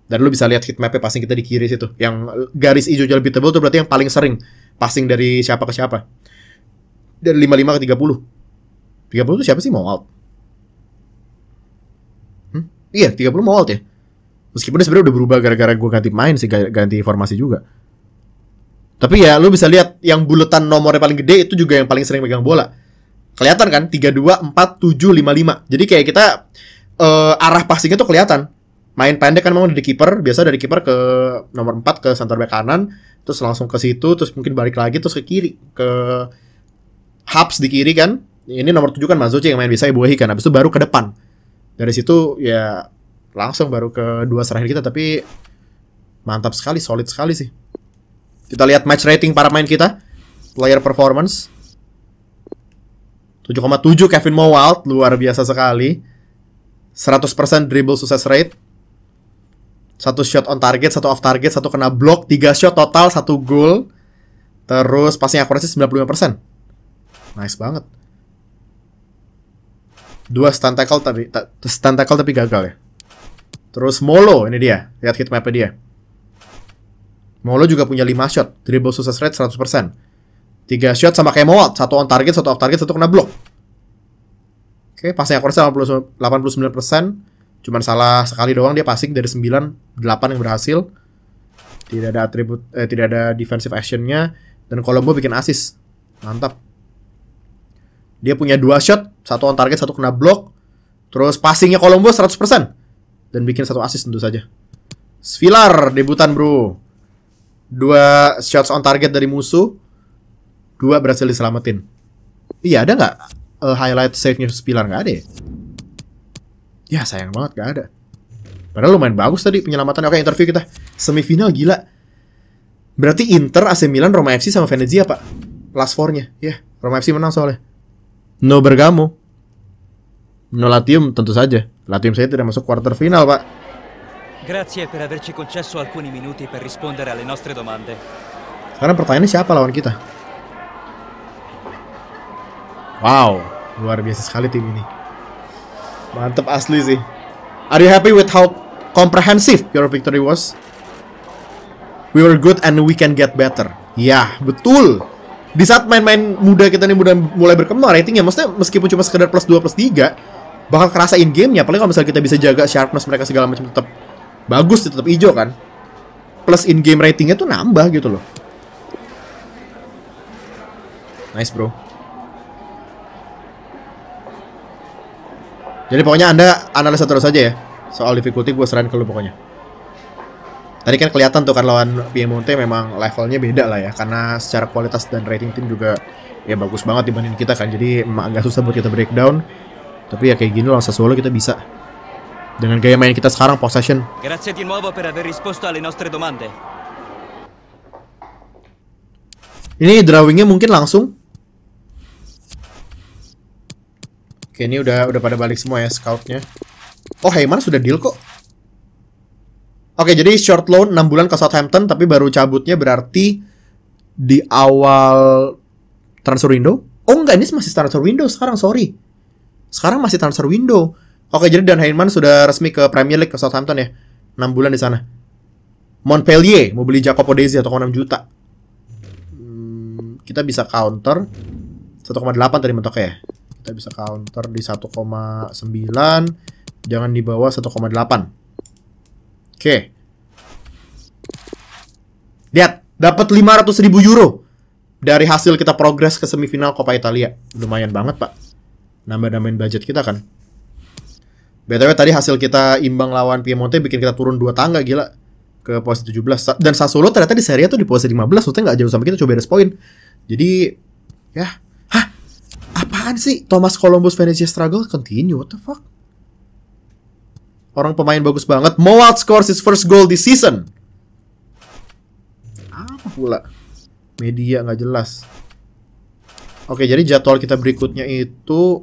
Dan lu bisa lihat heat mapnya passing kita di kiri situ. Yang garis hijau lebih tebal itu berarti yang paling sering passing dari siapa ke siapa. Dari 55 ke 30. 30 itu siapa sih mau out? Hmm? Iya, 30 mau out ya. Meskipun sebenarnya udah berubah gara-gara gue ganti main sih, ganti formasi juga. Tapi ya lu bisa lihat yang buletan nomornya paling gede itu juga yang paling sering pegang bola. Kelihatan kan? 32, 4, 7, 5, 5. Jadi kayak kita uh, arah passingnya tuh kelihatan. Main pendek kan memang dari kiper, biasa dari kiper ke nomor 4 ke center back kanan, terus langsung ke situ, terus mungkin balik lagi terus ke kiri ke hubs di kiri kan. Ini nomor 7 kan Mazuchi yang main bisa Ibuahi kan. Habis itu baru ke depan. Dari situ ya langsung baru ke dua serangan kita tapi mantap sekali, solid sekali sih. Kita lihat match rating para main kita. Player performance. 7,7 Kevin Mowalt, luar biasa sekali. 100% dribble success rate. Satu shot on target, satu off target, satu kena block, tiga shot total, satu goal. Terus passing akurasi 95%. Nice banget. Dua stun tackle tapi stun tackle tapi gagal ya. Terus Molo, ini dia. Lihat hit mapnya dia. Molo juga punya 5 shot, dribble success rate 100%. 3 shot sama kayak Mowat, satu on target, satu off target, satu kena blok. Oke, passing akurasi 89%. Cuman salah sekali doang dia passing dari 9, 8 yang berhasil. Tidak ada atribut eh, tidak ada defensive actionnya dan Colombo bikin assist. Mantap. Dia punya 2 shot, satu on target, satu kena blok. Terus passingnya Colombo 100% dan bikin satu assist tentu saja. Svilar debutan, Bro dua shots on target dari musuh, dua berhasil diselamatin. Iya ada nggak uh, highlight save-nya Spilar nggak ada ya? Ya sayang banget nggak ada. Padahal lumayan bagus tadi penyelamatan. Oke interview kita semifinal gila. Berarti Inter, AC Milan, Roma FC sama Venezia pak. Last four-nya. Ya, Roma FC menang soalnya. No Bergamo. No Latium tentu saja. Latium saya tidak masuk quarter final pak. Grazie per averci concesso alcuni minuti per rispondere alle nostre domande. Sekarang pertanyaannya siapa lawan kita? Wow, luar biasa sekali tim ini. Mantep asli sih. Are you happy with how comprehensive your victory was? We were good and we can get better. Ya, betul. Di saat main-main muda kita nih mulai berkembang ratingnya, maksudnya meskipun cuma sekedar plus 2 plus 3, bakal kerasa in game-nya. Apalagi kalau misalnya kita bisa jaga sharpness mereka segala macam tetap bagus tetap hijau kan plus in game ratingnya tuh nambah gitu loh nice bro jadi pokoknya anda analisa terus aja ya soal difficulty gue serahin ke lu pokoknya tadi kan kelihatan tuh kan lawan Piemonte memang levelnya beda lah ya karena secara kualitas dan rating tim juga ya bagus banget dibanding kita kan jadi emang agak susah buat kita breakdown tapi ya kayak gini lawan Sassuolo kita bisa dengan gaya main kita sekarang possession. Grazie di nuovo per aver risposto alle nostre domande. Ini drawingnya mungkin langsung. Oke, ini udah udah pada balik semua ya scoutnya. Oh, Heyman sudah deal kok. Oke, jadi short loan 6 bulan ke Southampton tapi baru cabutnya berarti di awal transfer window. Oh enggak, ini masih transfer window sekarang, sorry. Sekarang masih transfer window. Oke, jadi Dan Heyman sudah resmi ke Premier League ke Southampton ya. 6 bulan di sana. Montpellier mau beli Jacopo Desi atau 6 juta. Hmm, kita bisa counter 1,8 tadi mentoknya ya. Kita bisa counter di 1,9 jangan di bawah 1,8. Oke. Lihat, dapat 500 ribu euro dari hasil kita progres ke semifinal Coppa Italia. Lumayan banget, Pak. nambah-nambahin budget kita kan. BTW tadi hasil kita imbang lawan Piemonte bikin kita turun 2 tangga gila ke posisi 17 Sa- dan Sassuolo ternyata di Serie A tuh di posisi 15 maksudnya nggak jauh sama kita coba beres poin. Jadi ya? Apaan sih Thomas Columbus Venezia struggle continue what the fuck? Orang pemain bagus banget. Mowat scores his first goal this season. Apa pula? Media nggak jelas. Oke, jadi jadwal kita berikutnya itu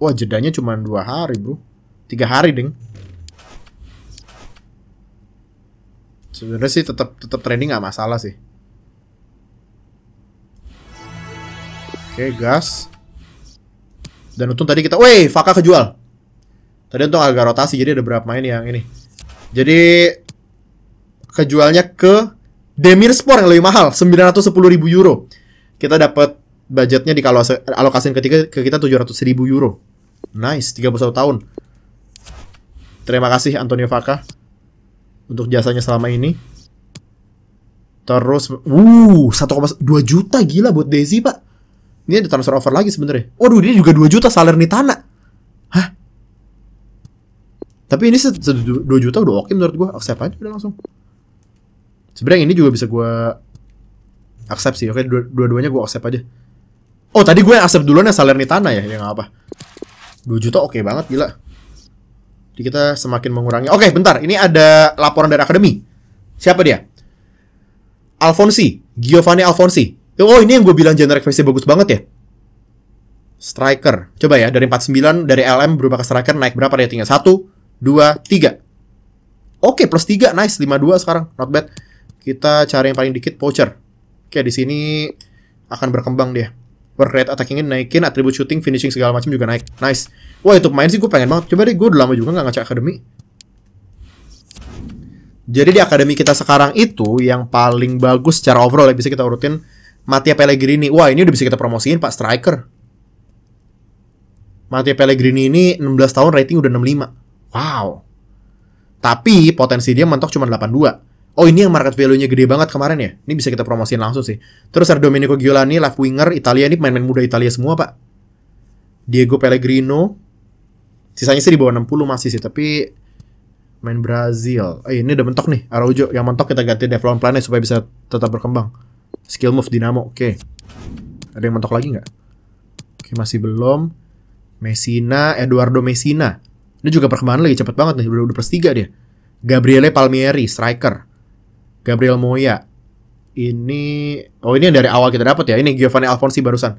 Wah, jedanya cuma dua hari, bro. Tiga hari, ding. Sebenarnya sih tetap tetap trending nggak masalah sih. Oke, gas. Dan untung tadi kita, weh, Faka kejual. Tadi untung agak rotasi, jadi ada berapa main yang ini. Jadi kejualnya ke Demirspor yang lebih mahal, 910 ribu euro. Kita dapat budgetnya di kalau alokasiin ketiga ke kita 700 ribu euro. Nice, 31 tahun. Terima kasih Antonio Vaca untuk jasanya selama ini. Terus, uh, 1,2 juta gila buat Desi pak. Ini ada transfer offer lagi sebenarnya. Waduh, ini juga 2 juta Salernitana. Hah? Tapi ini 2 juta udah oke menurut gua. Accept aja udah langsung. Sebenarnya ini juga bisa gua accept sih. Oke, dua- dua-duanya gua accept aja. Oh, tadi gue accept duluan yang Salernitana ya, yang apa? 2 juta oke banget gila. Jadi kita semakin mengurangi. Oke, bentar. Ini ada laporan dari akademi. Siapa dia? Alfonsi, Giovanni Alfonsi. Oh, ini yang gue bilang generic versi bagus banget ya. Striker. Coba ya, dari 49 dari LM berubah ke striker naik berapa ratingnya? 1 2 3. Oke, plus 3. Nice, 52 sekarang. Not bad. Kita cari yang paling dikit poacher. Oke, di sini akan berkembang dia. Work rate attackingnya naikin, atribut shooting, finishing segala macam juga naik. Nice. Wah itu pemain sih gue pengen banget. Coba deh, gue udah lama juga nggak ngecek akademi. Jadi di akademi kita sekarang itu yang paling bagus secara overall ya bisa kita urutin Mattia Pellegrini. Wah ini udah bisa kita promosiin Pak Striker. Mattia Pellegrini ini 16 tahun rating udah 65. Wow. Tapi potensi dia mentok cuma 82. Oh ini yang market value-nya gede banget kemarin ya. Ini bisa kita promosiin langsung sih. Terus ada Domenico Giolani, left winger Italia ini pemain-pemain muda Italia semua pak. Diego Pellegrino. Sisanya sih di bawah 60 masih sih, tapi main Brazil. Eh ini udah mentok nih, Araujo. Yang mentok kita ganti development plan supaya bisa tetap berkembang. Skill move Dinamo, oke. Ada yang mentok lagi nggak? Oke masih belum. Messina, Eduardo Messina. Ini juga perkembangan lagi cepet banget nih, udah, udah plus 3 dia. Gabriele Palmieri, striker. Gabriel Moya. Ini oh ini yang dari awal kita dapat ya. Ini Giovanni Alfonsi barusan.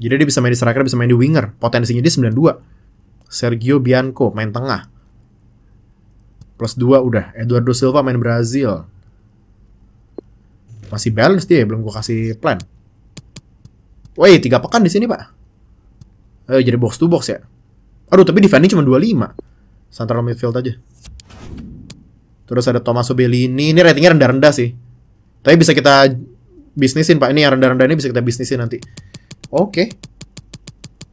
Jadi dia bisa main di striker, bisa main di winger. Potensinya dia 92. Sergio Bianco main tengah. Plus 2 udah. Eduardo Silva main Brazil. Masih balance dia, belum gua kasih plan. Woi, tiga pekan di sini, Pak. Eh, jadi box to box ya. Aduh, tapi defending cuma 25. Central midfield aja. Terus ada Tommaso Bellini. Ini ratingnya rendah-rendah sih. Tapi bisa kita bisnisin, Pak. Ini yang rendah-rendah ini bisa kita bisnisin nanti. Oke.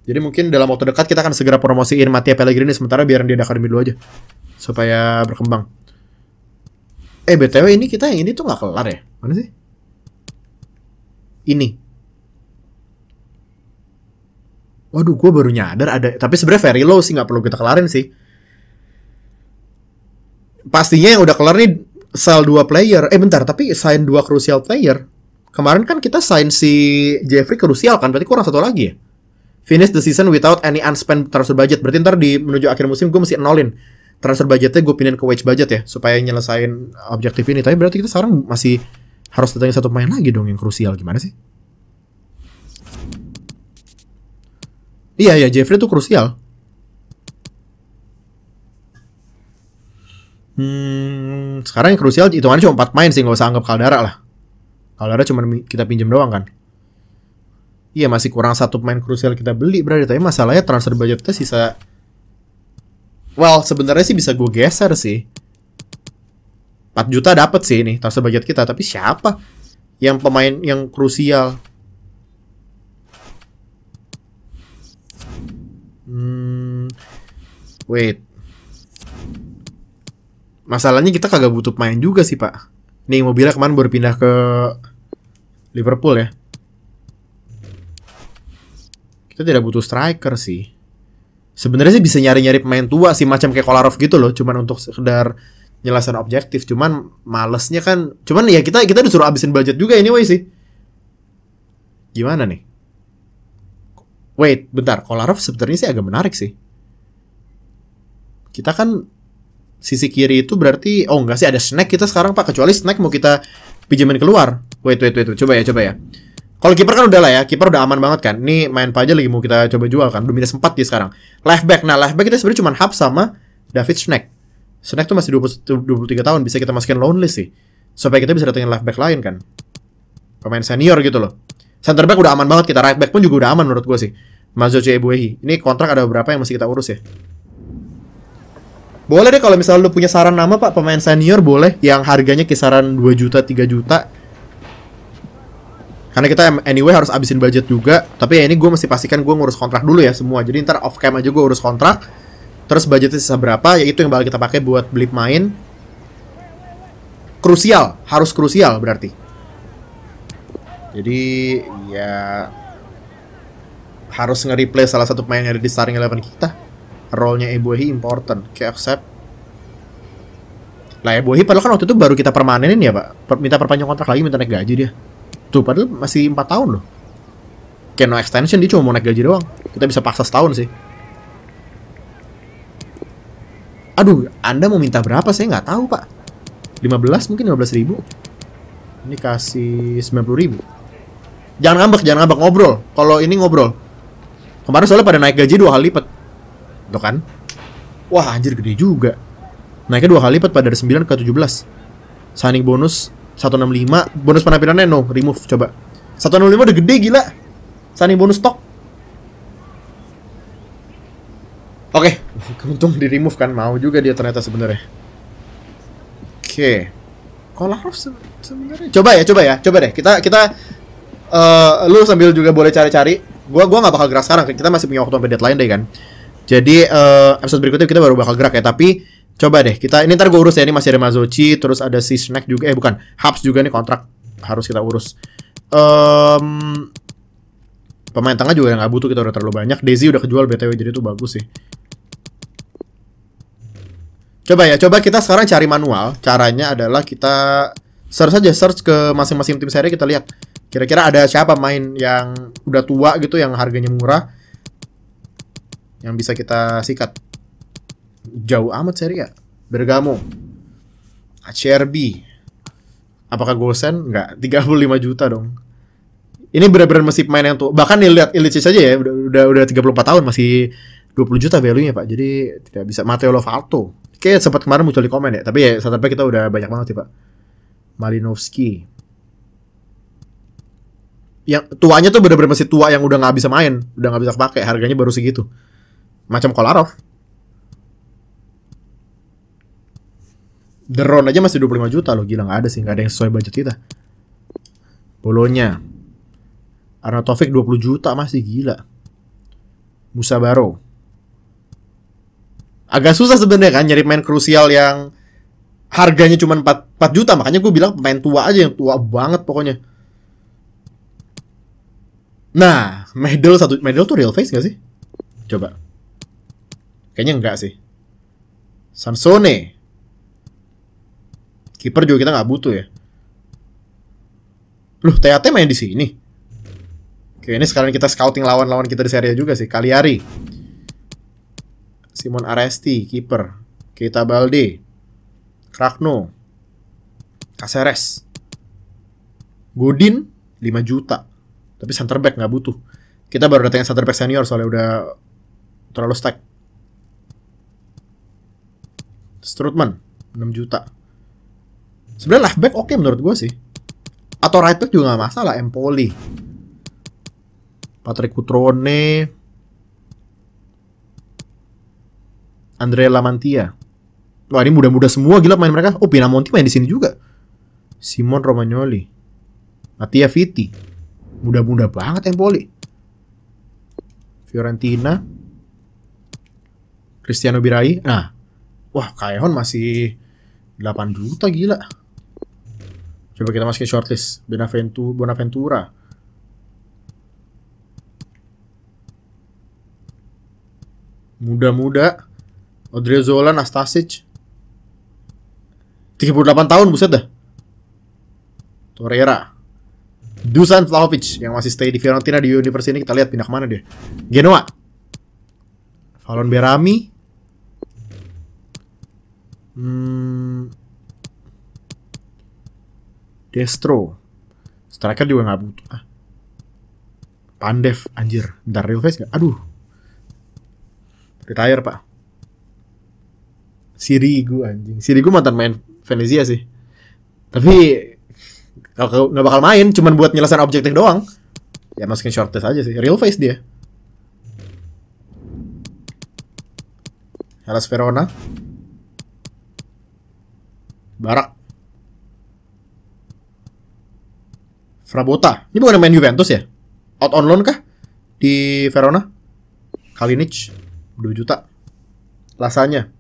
Jadi mungkin dalam waktu dekat kita akan segera promosiin Mattia Pellegrini sementara biar dia di akademi dulu aja. Supaya berkembang. Eh, BTW ini kita yang ini tuh nggak kelar ya? Mana sih? Ini. Waduh, gue baru nyadar ada. Tapi sebenarnya very low sih, nggak perlu kita kelarin sih. Pastinya yang udah kelar nih sell dua player. Eh bentar, tapi sign dua crucial player. Kemarin kan kita sign si Jeffrey crucial kan, berarti kurang satu lagi ya. Finish the season without any unspent transfer budget. Berarti ntar di menuju akhir musim gue mesti nolin transfer budgetnya gue pindahin ke wage budget ya supaya nyelesain objektif ini. Tapi berarti kita sekarang masih harus datangin satu pemain lagi dong yang krusial gimana sih? Iya ya Jeffrey tuh krusial. Hmm, sekarang yang krusial hitungannya cuma 4 main sih nggak usah anggap Caldara lah. Caldara cuma kita pinjam doang kan. Iya masih kurang satu pemain krusial kita beli berarti tapi masalahnya transfer budgetnya sisa Well, sebenarnya sih bisa gue geser sih. 4 juta dapat sih ini transfer budget kita, tapi siapa yang pemain yang krusial? Hmm, wait. Masalahnya kita kagak butuh pemain juga sih, Pak. Nih, mobilnya kemarin baru pindah ke Liverpool ya. Kita tidak butuh striker sih. Sebenarnya sih bisa nyari-nyari pemain tua sih macam kayak Kolarov gitu loh, cuman untuk sekedar nyelesain objektif. Cuman malesnya kan, cuman ya kita kita disuruh abisin budget juga anyway sih. Gimana nih? Wait, bentar. Kolarov sebenarnya sih agak menarik sih. Kita kan sisi kiri itu berarti oh enggak sih ada snack kita sekarang Pak kecuali snack mau kita pinjemin keluar. Wait wait wait, wait. coba ya coba ya. Kalau kiper kan udah lah ya, kiper udah aman banget kan. Ini main aja lagi mau kita coba jual kan. Udah minus 4 dia sekarang. Left back. Nah, left back kita sebenarnya cuma hub sama David Snack. Snack tuh masih 20, 23 tahun, bisa kita masukin loan list sih. Supaya kita bisa datengin left back lain kan. Pemain senior gitu loh. Center back udah aman banget kita, right back pun juga udah aman menurut gue sih. Mazoche Ebuehi. Ini kontrak ada beberapa yang masih kita urus ya. Boleh deh kalau misalnya lu punya saran nama Pak pemain senior boleh yang harganya kisaran 2 juta 3 juta karena kita anyway harus abisin budget juga tapi ya ini gue mesti pastikan gue ngurus kontrak dulu ya semua jadi ntar off cam aja gue urus kontrak terus budgetnya sisa berapa? Ya itu yang bakal kita pakai buat beli main. Krusial harus krusial berarti. Jadi ya harus nge-replace salah satu pemain yang ada di starting eleven kita. Role-nya Ebohi important kayak accept lah Ebohi padahal kan waktu itu baru kita permanenin ya pak. Minta perpanjang kontrak lagi minta naik gaji dia. Tuh, padahal masih 4 tahun loh. Kayak no extension, dia cuma mau naik gaji doang. Kita bisa paksa setahun sih. Aduh, Anda mau minta berapa? Saya nggak tahu, Pak. 15 mungkin 15 ribu. Ini kasih 90 ribu. Jangan ngambek, jangan ngambek. Ngobrol. Kalau ini ngobrol. Kemarin soalnya pada naik gaji dua kali lipat. Tuh kan? Wah, anjir gede juga. Naiknya dua kali lipat pada dari 9 ke 17. Signing bonus 165 bonus penampilannya no remove coba 165 udah gede gila Sani bonus stok Oke. [LAUGHS] untung di remove kan mau juga dia ternyata sebenarnya. Oke, okay. harus sebenarnya. Coba ya, coba ya, coba deh. Kita kita uh, lu sambil juga boleh cari-cari. Gua gua nggak bakal gerak sekarang. Kita masih punya waktu sampai deadline deh kan. Jadi uh, episode berikutnya kita baru bakal gerak ya. Tapi Coba deh, kita ini ntar gue urus ya. Ini masih ada Mazochi, terus ada si Snack juga. Eh bukan, Hubs juga nih kontrak harus kita urus. Um, pemain tengah juga nggak butuh kita udah terlalu banyak. Daisy udah kejual btw jadi itu bagus sih. Coba ya, coba kita sekarang cari manual. Caranya adalah kita search aja, search ke masing-masing tim seri kita lihat. Kira-kira ada siapa main yang udah tua gitu, yang harganya murah, yang bisa kita sikat. Jauh amat seri ya. Bergamo. HRB. Apakah Gosen? Enggak, [LAUGHS] 35 juta dong. Ini benar-benar masih pemain yang tuh. Bahkan lihat Ilicic aja ya, udah udah udah 34 tahun masih 20 juta value-nya, Pak. Jadi tidak bisa Matteo Lovato. Kayak sempat kemarin muncul di komen ya, tapi ya sampai kita udah banyak banget sih, Pak. Malinowski. Yang tuanya tuh benar-benar masih tua yang udah nggak bisa main, udah nggak bisa pakai, harganya baru segitu. Macam Kolarov. Drone aja masih 25 juta loh, gila nggak ada sih, nggak ada yang sesuai budget kita. Bolonya. Arnautovic 20 juta masih gila. Musa Baro. Agak susah sebenarnya kan nyari main krusial yang harganya cuma 4, 4 juta, makanya gue bilang pemain tua aja yang tua banget pokoknya. Nah, medal satu medal tuh real face gak sih? Coba. Kayaknya enggak sih. Sansone Kiper juga kita nggak butuh ya. Loh, TAT main di sini. Oke, ini sekarang kita scouting lawan-lawan kita di Serie juga sih. Kaliari. Simon Aresti, kiper. Kita Balde. Krakno. Caceres. Godin 5 juta. Tapi center back nggak butuh. Kita baru datangin center back senior soalnya udah terlalu stack. Strutman 6 juta. Sebenarnya left back oke okay menurut gue sih. Atau right back juga gak masalah, Empoli. Patrick Cutrone. Andrea Lamantia. Wah ini muda-muda semua gila main mereka. Oh Pinamonti main di sini juga. Simon Romagnoli. Mattia Vitti. Muda-muda banget Empoli. Fiorentina. Cristiano Birai. Nah. Wah, Kaehon masih 8 juta gila. Coba kita masukin shortlist. Benaventura, Bonaventura. Muda-muda. Odriozola, Nastasic. 38 tahun, buset dah. Torreira. Dusan Vlahovic yang masih stay di Fiorentina di Universitas ini kita lihat pindah ke mana dia. Genoa. Valon Berami. Hmm. Destro. Striker juga nggak butuh. Ah. Pandev, anjir. Bentar, real face gak? Aduh. Retire, Pak. Sirigu, anjing. Sirigu mantan main Venezia sih. Tapi kalau nggak bakal main, cuman buat nyelesain objektif doang. Ya masukin short test aja sih. Real face dia. Hellas Verona. Barak. Frabota. Ini bukan main Juventus ya? Out on loan kah? Di Verona? Kalinic 2 juta. Lasanya.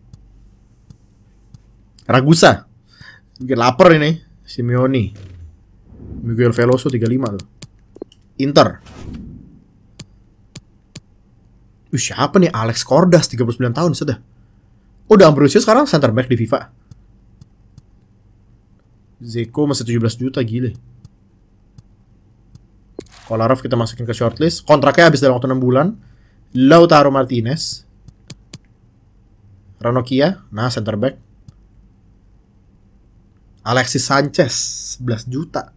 Ragusa. Bikin lapar ini. Simeone. Miguel Veloso 35 tuh. Inter. Wih, siapa nih Alex Cordas 39 tahun sudah. Oh, Ambrosio sekarang center back di FIFA. Zeko masih 17 juta gile. Kolarov kita masukin ke shortlist. Kontraknya habis dalam waktu 6 bulan. Lautaro Martinez. Ranocchia, nah center back. Alexis Sanchez 11 juta.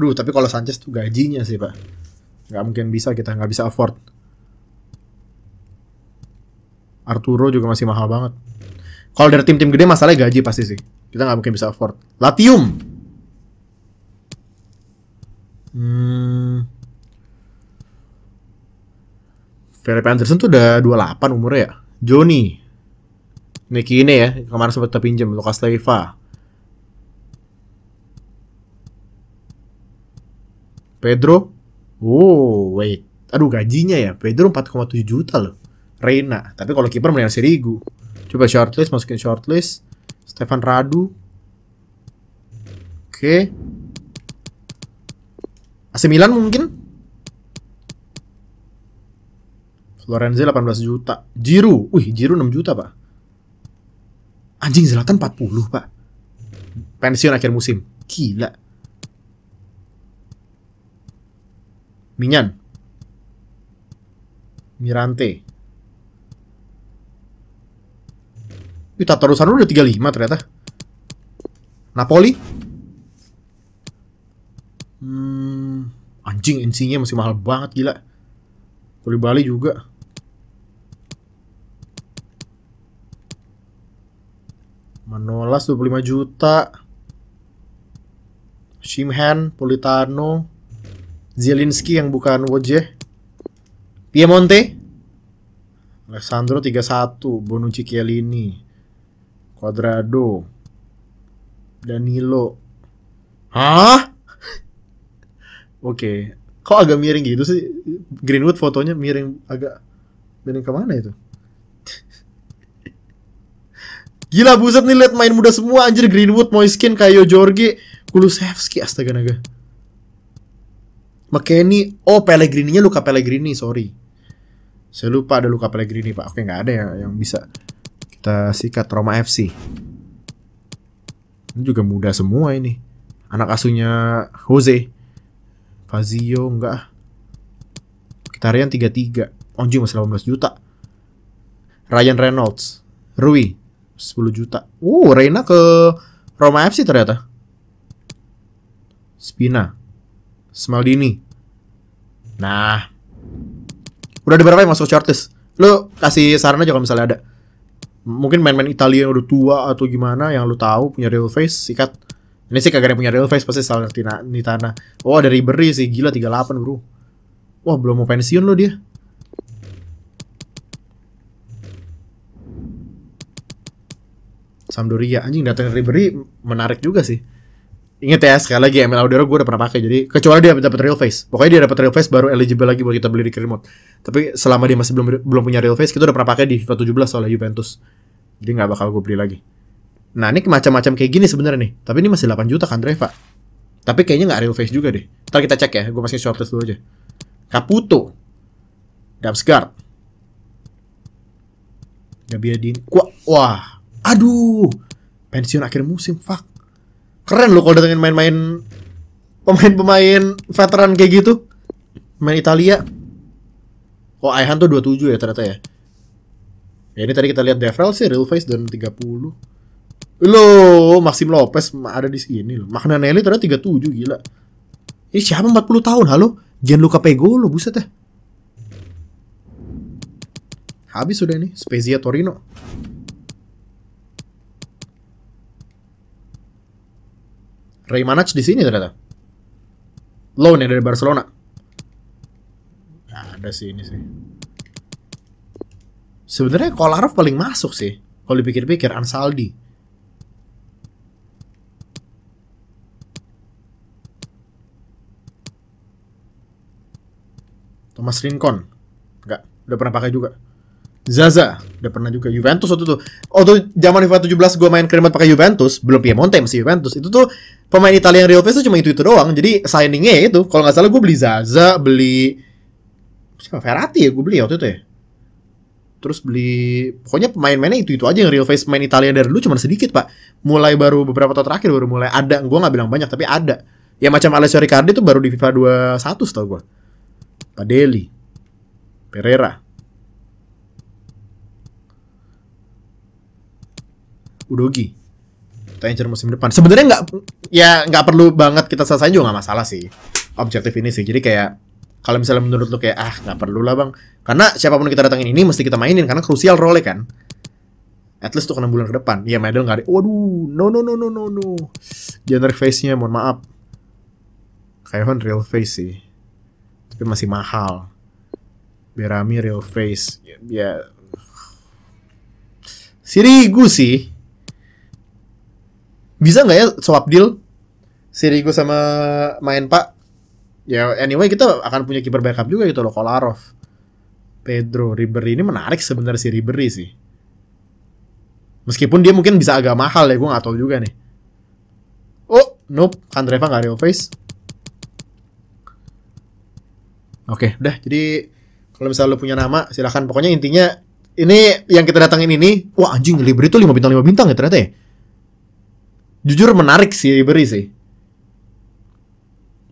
Aduh, tapi kalau Sanchez tuh gajinya sih, Pak. Nggak mungkin bisa kita nggak bisa afford. Arturo juga masih mahal banget. Kalau dari tim-tim gede masalahnya gaji pasti sih. Kita nggak mungkin bisa afford. Latium. Hmm. Philip Anderson tuh udah 28 umurnya ya. Joni. Nicky ini ya, kemarin sempat kita pinjam. Lucas Leiva. Pedro. Oh, wait. Aduh, gajinya ya. Pedro 4,7 juta loh. Reina. Tapi kalau kiper mendingan Sirigu. Coba shortlist, masukin shortlist. Stefan Radu. Oke. AC Milan mungkin? Florenzi 18 juta. Jiru. Wih, Jiru 6 juta, Pak. Anjing Zlatan 40, Pak. Pensiun akhir musim. Gila. Minyan. Mirante. Ih, Tataru Sano udah 35 ternyata. Napoli. Hmm, anjing NC-nya masih mahal banget gila. Bali juga. Manolas 25 juta. Shimhan, Politano, Zielinski yang bukan Wojeh. Piemonte. Alessandro 31, Bonucci Chiellini. Quadrado. Danilo. Hah? [LAUGHS] Oke. Kok agak miring gitu sih? Greenwood fotonya miring agak miring ke mana itu? [LAUGHS] Gila buset nih liat main muda semua anjir Greenwood, Moiskin, Kayo Jorge, Kulusevski astaga naga. McKennie, oh Pellegrini-nya Luka Pellegrini, sorry. Saya lupa ada Luka Pellegrini, Pak. Oke, nggak ada ya yang bisa kita sikat Roma FC. Ini juga muda semua ini. Anak asuhnya Jose. Fazio enggak. Kitarian 33. Onji masih 18 juta. Ryan Reynolds. Rui 10 juta. Uh, Reina ke Roma FC ternyata. Spina. Smaldini. Nah. Udah ada berapa yang masuk shortlist? Lo kasih saran aja kalau misalnya ada. Mungkin main-main Italia yang udah tua atau gimana yang lu tahu punya real face sikat. Ini sih kagak ada yang punya real face pasti salah Tina Nitana. Oh, ada Ribery sih gila 38, Bro. Wah, belum mau pensiun lo dia. Sampdoria anjing datang Ribery menarik juga sih. Ingat ya sekali lagi ML Audero gue udah pernah pakai jadi kecuali dia dapat real face. Pokoknya dia dapat real face baru eligible lagi buat kita beli di remote. Tapi selama dia masih belum belum punya real face kita udah pernah pakai di FIFA 17 oleh Juventus. Jadi nggak bakal gue beli lagi. Nah ini macam-macam kayak gini sebenarnya nih. Tapi ini masih 8 juta kan Dreva. Tapi kayaknya nggak real face juga deh. Ntar kita cek ya. Gue masukin shortlist dulu aja. Caputo. Damsgaard. Gabiadini. Wah, wah. Aduh. Pensiun akhir musim, fuck. Keren loh kalau datengin main-main pemain-pemain veteran kayak gitu. Main Italia. Oh, Ayhan tuh 27 ya ternyata ya. Ya ini tadi kita lihat Devral sih real face dan 30. Loh, Maxim Lopez ada di sini loh. Nelly ternyata 37 gila. Ini siapa 40 tahun? Halo? Gianluca Pegolo, buset ya. Habis sudah ini, Spezia Torino. Ray Manach di sini ternyata. Loan ya dari Barcelona. Nah, ada sih ini sih. Sebenarnya Kolarov paling masuk sih. Kalau dipikir-pikir Ansaldi. Thomas Rincon. Enggak, udah pernah pakai juga. Zaza udah pernah juga Juventus waktu itu. Waktu zaman FIFA 17 gue main kremat pakai Juventus, belum Piemonte masih Juventus. Itu tuh pemain Italia yang real face tuh cuma itu itu doang. Jadi signingnya ya itu. Kalau nggak salah gue beli Zaza, beli siapa Ferrati ya gue beli waktu itu ya. Terus beli pokoknya pemain-mainnya itu itu aja yang real face main Italia dari dulu cuma sedikit pak. Mulai baru beberapa tahun terakhir baru mulai ada. Gue nggak bilang banyak tapi ada. Ya macam Alessio Riccardi tuh baru di FIFA 21 setahu gue. Padeli, Pereira, Udogi. Tanya musim depan. Sebenarnya nggak ya nggak perlu banget kita selesai juga nggak masalah sih. Objektif ini sih. Jadi kayak kalau misalnya menurut lu kayak ah nggak perlu lah bang. Karena siapa pun kita datangin ini mesti kita mainin karena krusial role kan. At least tuh enam bulan ke depan. Iya medal nggak ada. Waduh, no no no no no no. Generic face-nya mohon maaf. Kayak real face sih. Tapi masih mahal. Berami real face. Ya, ya. Sirigu sih bisa nggak ya swap deal Sirigu sama main Pak? Ya anyway kita akan punya kiper backup juga gitu loh Kolarov. Pedro Ribery ini menarik sebenarnya si Ribery sih. Meskipun dia mungkin bisa agak mahal ya, gue nggak tahu juga nih. Oh, nope, Kandreva nggak real face. Oke, udah. Jadi kalau misalnya lo punya nama, silahkan. Pokoknya intinya ini yang kita datangin ini, wah anjing Ribery tuh 5 bintang 5 bintang ya ternyata ya jujur menarik sih Ribery sih.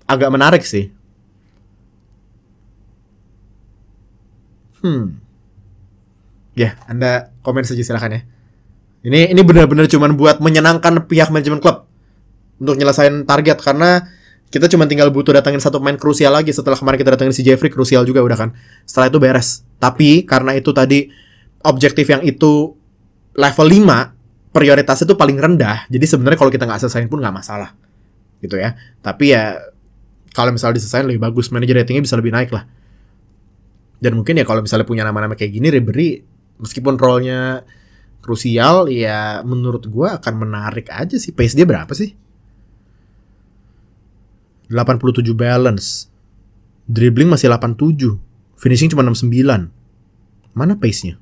Agak menarik sih. Hmm. Ya yeah, anda komen saja silahkan ya. Ini ini benar-benar cuman buat menyenangkan pihak manajemen klub untuk nyelesain target karena kita cuma tinggal butuh datangin satu pemain krusial lagi setelah kemarin kita datangin si Jeffrey krusial juga udah kan. Setelah itu beres. Tapi karena itu tadi objektif yang itu level 5 prioritasnya itu paling rendah. Jadi sebenarnya kalau kita nggak selesaiin pun nggak masalah, gitu ya. Tapi ya kalau misalnya diselesain lebih bagus, manajer ratingnya bisa lebih naik lah. Dan mungkin ya kalau misalnya punya nama-nama kayak gini, Ribery meskipun role-nya krusial, ya menurut gue akan menarik aja sih. Pace dia berapa sih? 87 balance. Dribbling masih 87. Finishing cuma 69. Mana pace-nya?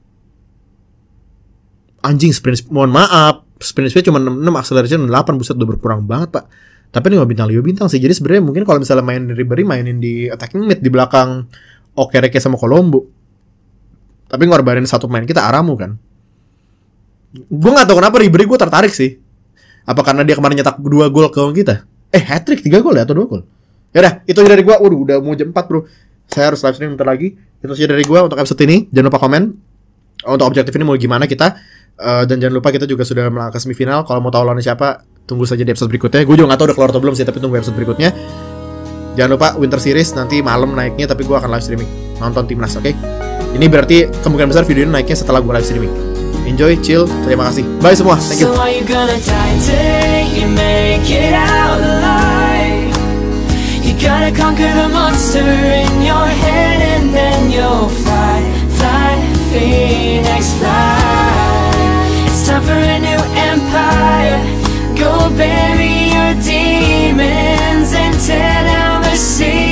Anjing sprint mohon maaf. Sprint speed cuma 6, 6 acceleration 8 buset udah berkurang banget pak. Tapi ini 5 bintang 5 bintang sih. Jadi sebenarnya mungkin kalau misalnya main Ribery mainin di attacking mid di belakang Okereke sama Colombo. Tapi ngorbanin satu main kita Aramu kan. Gue gak tau kenapa Ribery gue tertarik sih. Apa karena dia kemarin nyetak 2 gol ke kita? Eh hat trick 3 gol ya atau 2 gol? Ya udah itu dari gue waduh udah mau jam 4 bro. Saya harus live stream bentar lagi. Itu saja dari gue untuk episode ini. Jangan lupa komen untuk objektif ini mau gimana kita Uh, dan jangan lupa kita juga sudah melangkah semifinal. Kalau mau tahu lawannya siapa, tunggu saja di episode berikutnya. Gue juga gak tahu udah keluar atau belum sih, tapi tunggu episode berikutnya. Jangan lupa Winter Series nanti malam naiknya, tapi gue akan live streaming nonton timnas, oke? Okay? Ini berarti kemungkinan besar video ini naiknya setelah gue live streaming. Enjoy, chill, terima kasih. Bye semua, thank you. fly, Phoenix fly. It's time for a new empire. Go bury your demons and tear down the sea.